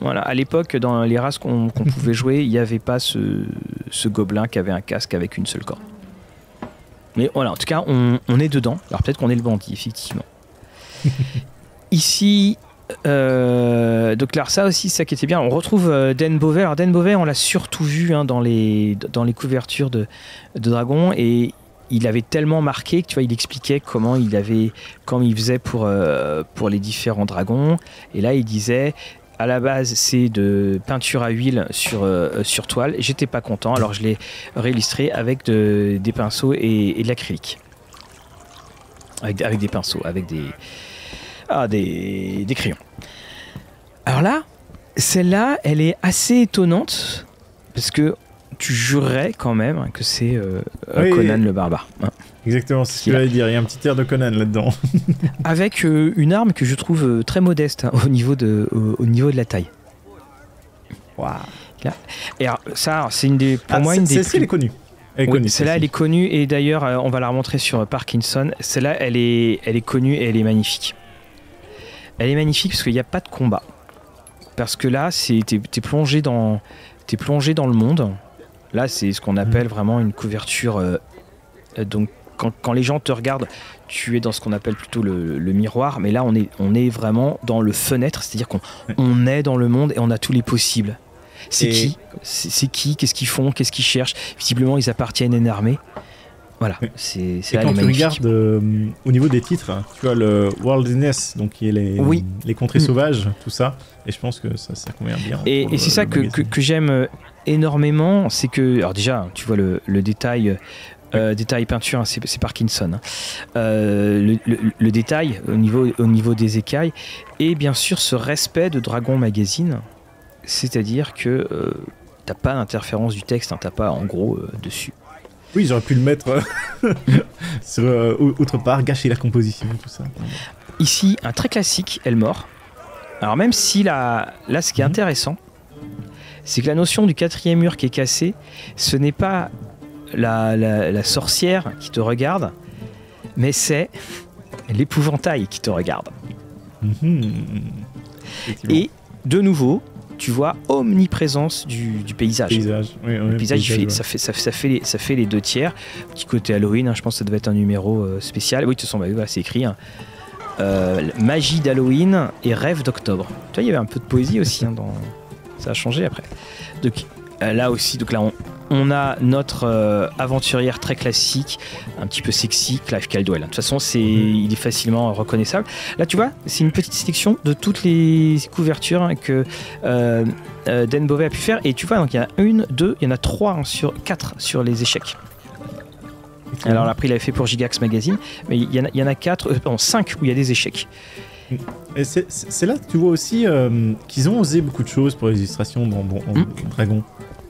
Speaker 1: voilà, à l'époque, dans les races qu'on pouvait jouer, il n'y avait pas ce, gobelin qui avait un casque avec une seule corde. Mais voilà, en tout cas, on, est dedans. Alors peut-être qu'on est le bandit, effectivement. Ici, euh, donc là, ça aussi, ça qui était bien. On retrouve euh, Den Beauvais. Alors Den Beauvais, on l'a surtout vu hein, dans, les, dans les couvertures de, de Dragon et il avait tellement marqué que tu vois, il expliquait comment il avait, comment il faisait pour, euh, pour les différents dragons. Et là, il disait, à la base, c'est de peinture à huile sur, euh, sur toile. J'étais pas content, alors je l'ai réillustré avec de, des pinceaux et, de l'acrylique. Avec, avec, des pinceaux, avec des, ah, des, des crayons. Alors là, celle-là, elle est assez étonnante parce que tu jurerais quand même que c'est euh, Conan le barbare.
Speaker 2: Hein. Exactement, c'est ce que j'allais dire. Il y a un petit air de Conan là-dedans.
Speaker 1: Avec euh, une arme que je trouve euh, très modeste hein, au, niveau de, au, niveau de la taille.
Speaker 2: Waouh.
Speaker 1: Et alors, ça, c'est une des, pour ah, moi une des.
Speaker 2: Celle-ci, elle est connue.
Speaker 1: celle-là, elle est connue et d'ailleurs, on va la remontrer sur Parkinson. Celle-là, elle est, elle est connue et elle est magnifique. Elle est magnifique parce qu'il n'y a pas de combat. Parce que là, t'es, plongé dans, t'es plongé dans le monde. Là, c'est ce qu'on appelle vraiment une couverture. Euh, euh, donc, quand, les gens te regardent, tu es dans ce qu'on appelle plutôt le, miroir, mais là, on est, on est vraiment dans le fenêtre, c'est-à-dire qu'on on est dans le monde et on a tous les possibles. C'est qui? C'est qui? Qu'est-ce qu'ils font? Qu'est-ce qu'ils cherchent? Visiblement, ils appartiennent à une armée. Voilà, c'est
Speaker 2: quand tu regardes euh, au niveau des titres, hein, tu as le Worldliness, donc qui est les, les contrées mm. sauvages, tout ça, et je pense que ça, ça convient bien.
Speaker 1: Et, et c'est ça que, que, j'aime énormément, c'est que, alors déjà, tu vois le, détail. Euh, détail peinture, hein, c'est Parkinson. Hein. Euh, le, détail au niveau, au niveau des écailles et bien sûr ce respect de Dragon Magazine, c'est-à-dire que euh, t'as pas d'interférence du texte, hein, t'as pas en gros dessus.
Speaker 2: Oui, j'aurais pu le mettre sur, autre part, gâcher la composition, tout ça.
Speaker 1: Ici, un très classique, Elmore. Alors même si là, là ce qui est mhm. intéressant, c'est que la notion du quatrième mur qui est cassé, ce n'est pas la, sorcière qui te regarde, mais c'est l'épouvantail qui te regarde. Mhm. Et de nouveau, tu vois omniprésence du, paysage. le paysage, ça, fait, ça, fait, les, ça fait les deux tiers. Petit côté Halloween, hein, je pense que ça devait être un numéro euh, spécial. Oui, de toute façon, bah, c'est écrit. Hein. Euh, magie d'Halloween et rêve d'octobre. Tu vois, il y avait un peu de poésie aussi hein, dans, ça a changé après. Donc euh, là aussi, donc là on, a notre euh, aventurière très classique, un petit peu sexy, Clive Caldwell. De toute façon, c'est, mhm. il est facilement reconnaissable. Là, tu vois, c'est une petite sélection de toutes les couvertures que euh, Dan Beauvais a pu faire. Et tu vois, donc il y en a une, deux, il y en a trois hein, sur quatre sur les échecs. Alors après, il avait fait pour Gigax Magazine, mais il y en a, il y en a quatre, pardon, cinq où il y a des échecs.
Speaker 2: Et c'est là que tu vois aussi euh, qu'ils ont osé beaucoup de choses pour les illustrations dans, hmm. Dragon.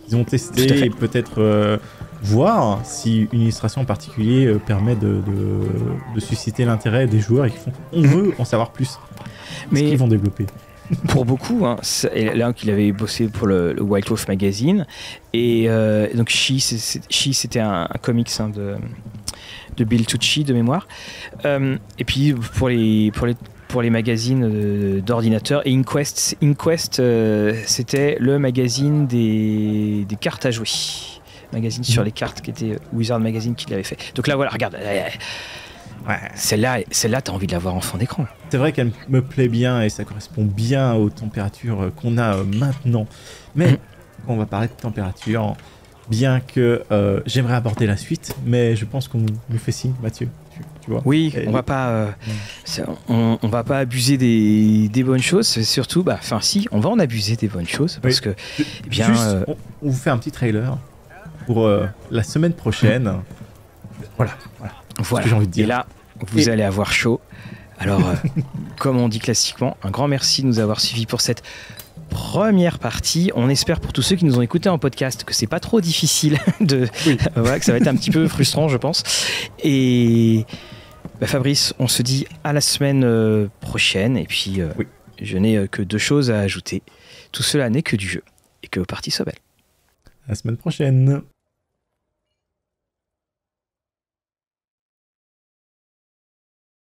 Speaker 2: Ils ont testé et peut-être euh, voir si une illustration en particulier euh, permet de, susciter l'intérêt des joueurs et qu'ils font on veut en savoir plus. Mais qu'ils vont développer.
Speaker 1: pour beaucoup, hein, là qu'il avait bossé pour le, White Wolf Magazine et donc She c'était un, comics hein, de de Bill Tucci de mémoire. et puis pour les, pour les pour les magazines euh, d'ordinateur. Et Inquest, Inquest euh, c'était le magazine des, des, cartes à jouer. Magazine sur les cartes qui était Wizard Magazine qui l'avait fait. Donc là, voilà, regarde. Ouais. Celle-là, celle-là, t'as envie de la voir en fond d'écran.
Speaker 2: C'est vrai qu'elle me plaît bien et ça correspond bien aux températures euh, qu'on a maintenant. Mais mhm. on va parler de température, bien que j'aimerais aborder la suite, mais je pense qu'on nous fait signe, Mathieu. Tu vois
Speaker 1: oui, on va pas, euh, on, va pas abuser des, des bonnes choses. Surtout, bah, enfin, si, on va en abuser des bonnes choses parce que,
Speaker 2: eh bien, on, vous fait un petit trailer pour la semaine prochaine. Voilà,
Speaker 1: voilà. Voilà. J'ai envie de dire. Et là, vous allez avoir chaud. Alors, comme on dit classiquement, un grand merci de nous avoir suivis pour cette première partie. On espère pour tous ceux qui nous ont écoutés en podcast que c'est pas trop difficile de, que ça va être un petit peu frustrant, je pense. Et bah, Fabrice, on se dit à la semaine euh, prochaine. Et puis, euh, je n'ai euh, que deux choses à ajouter. Tout cela n'est que du jeu et que vos parties soient belles.
Speaker 2: À la semaine prochaine.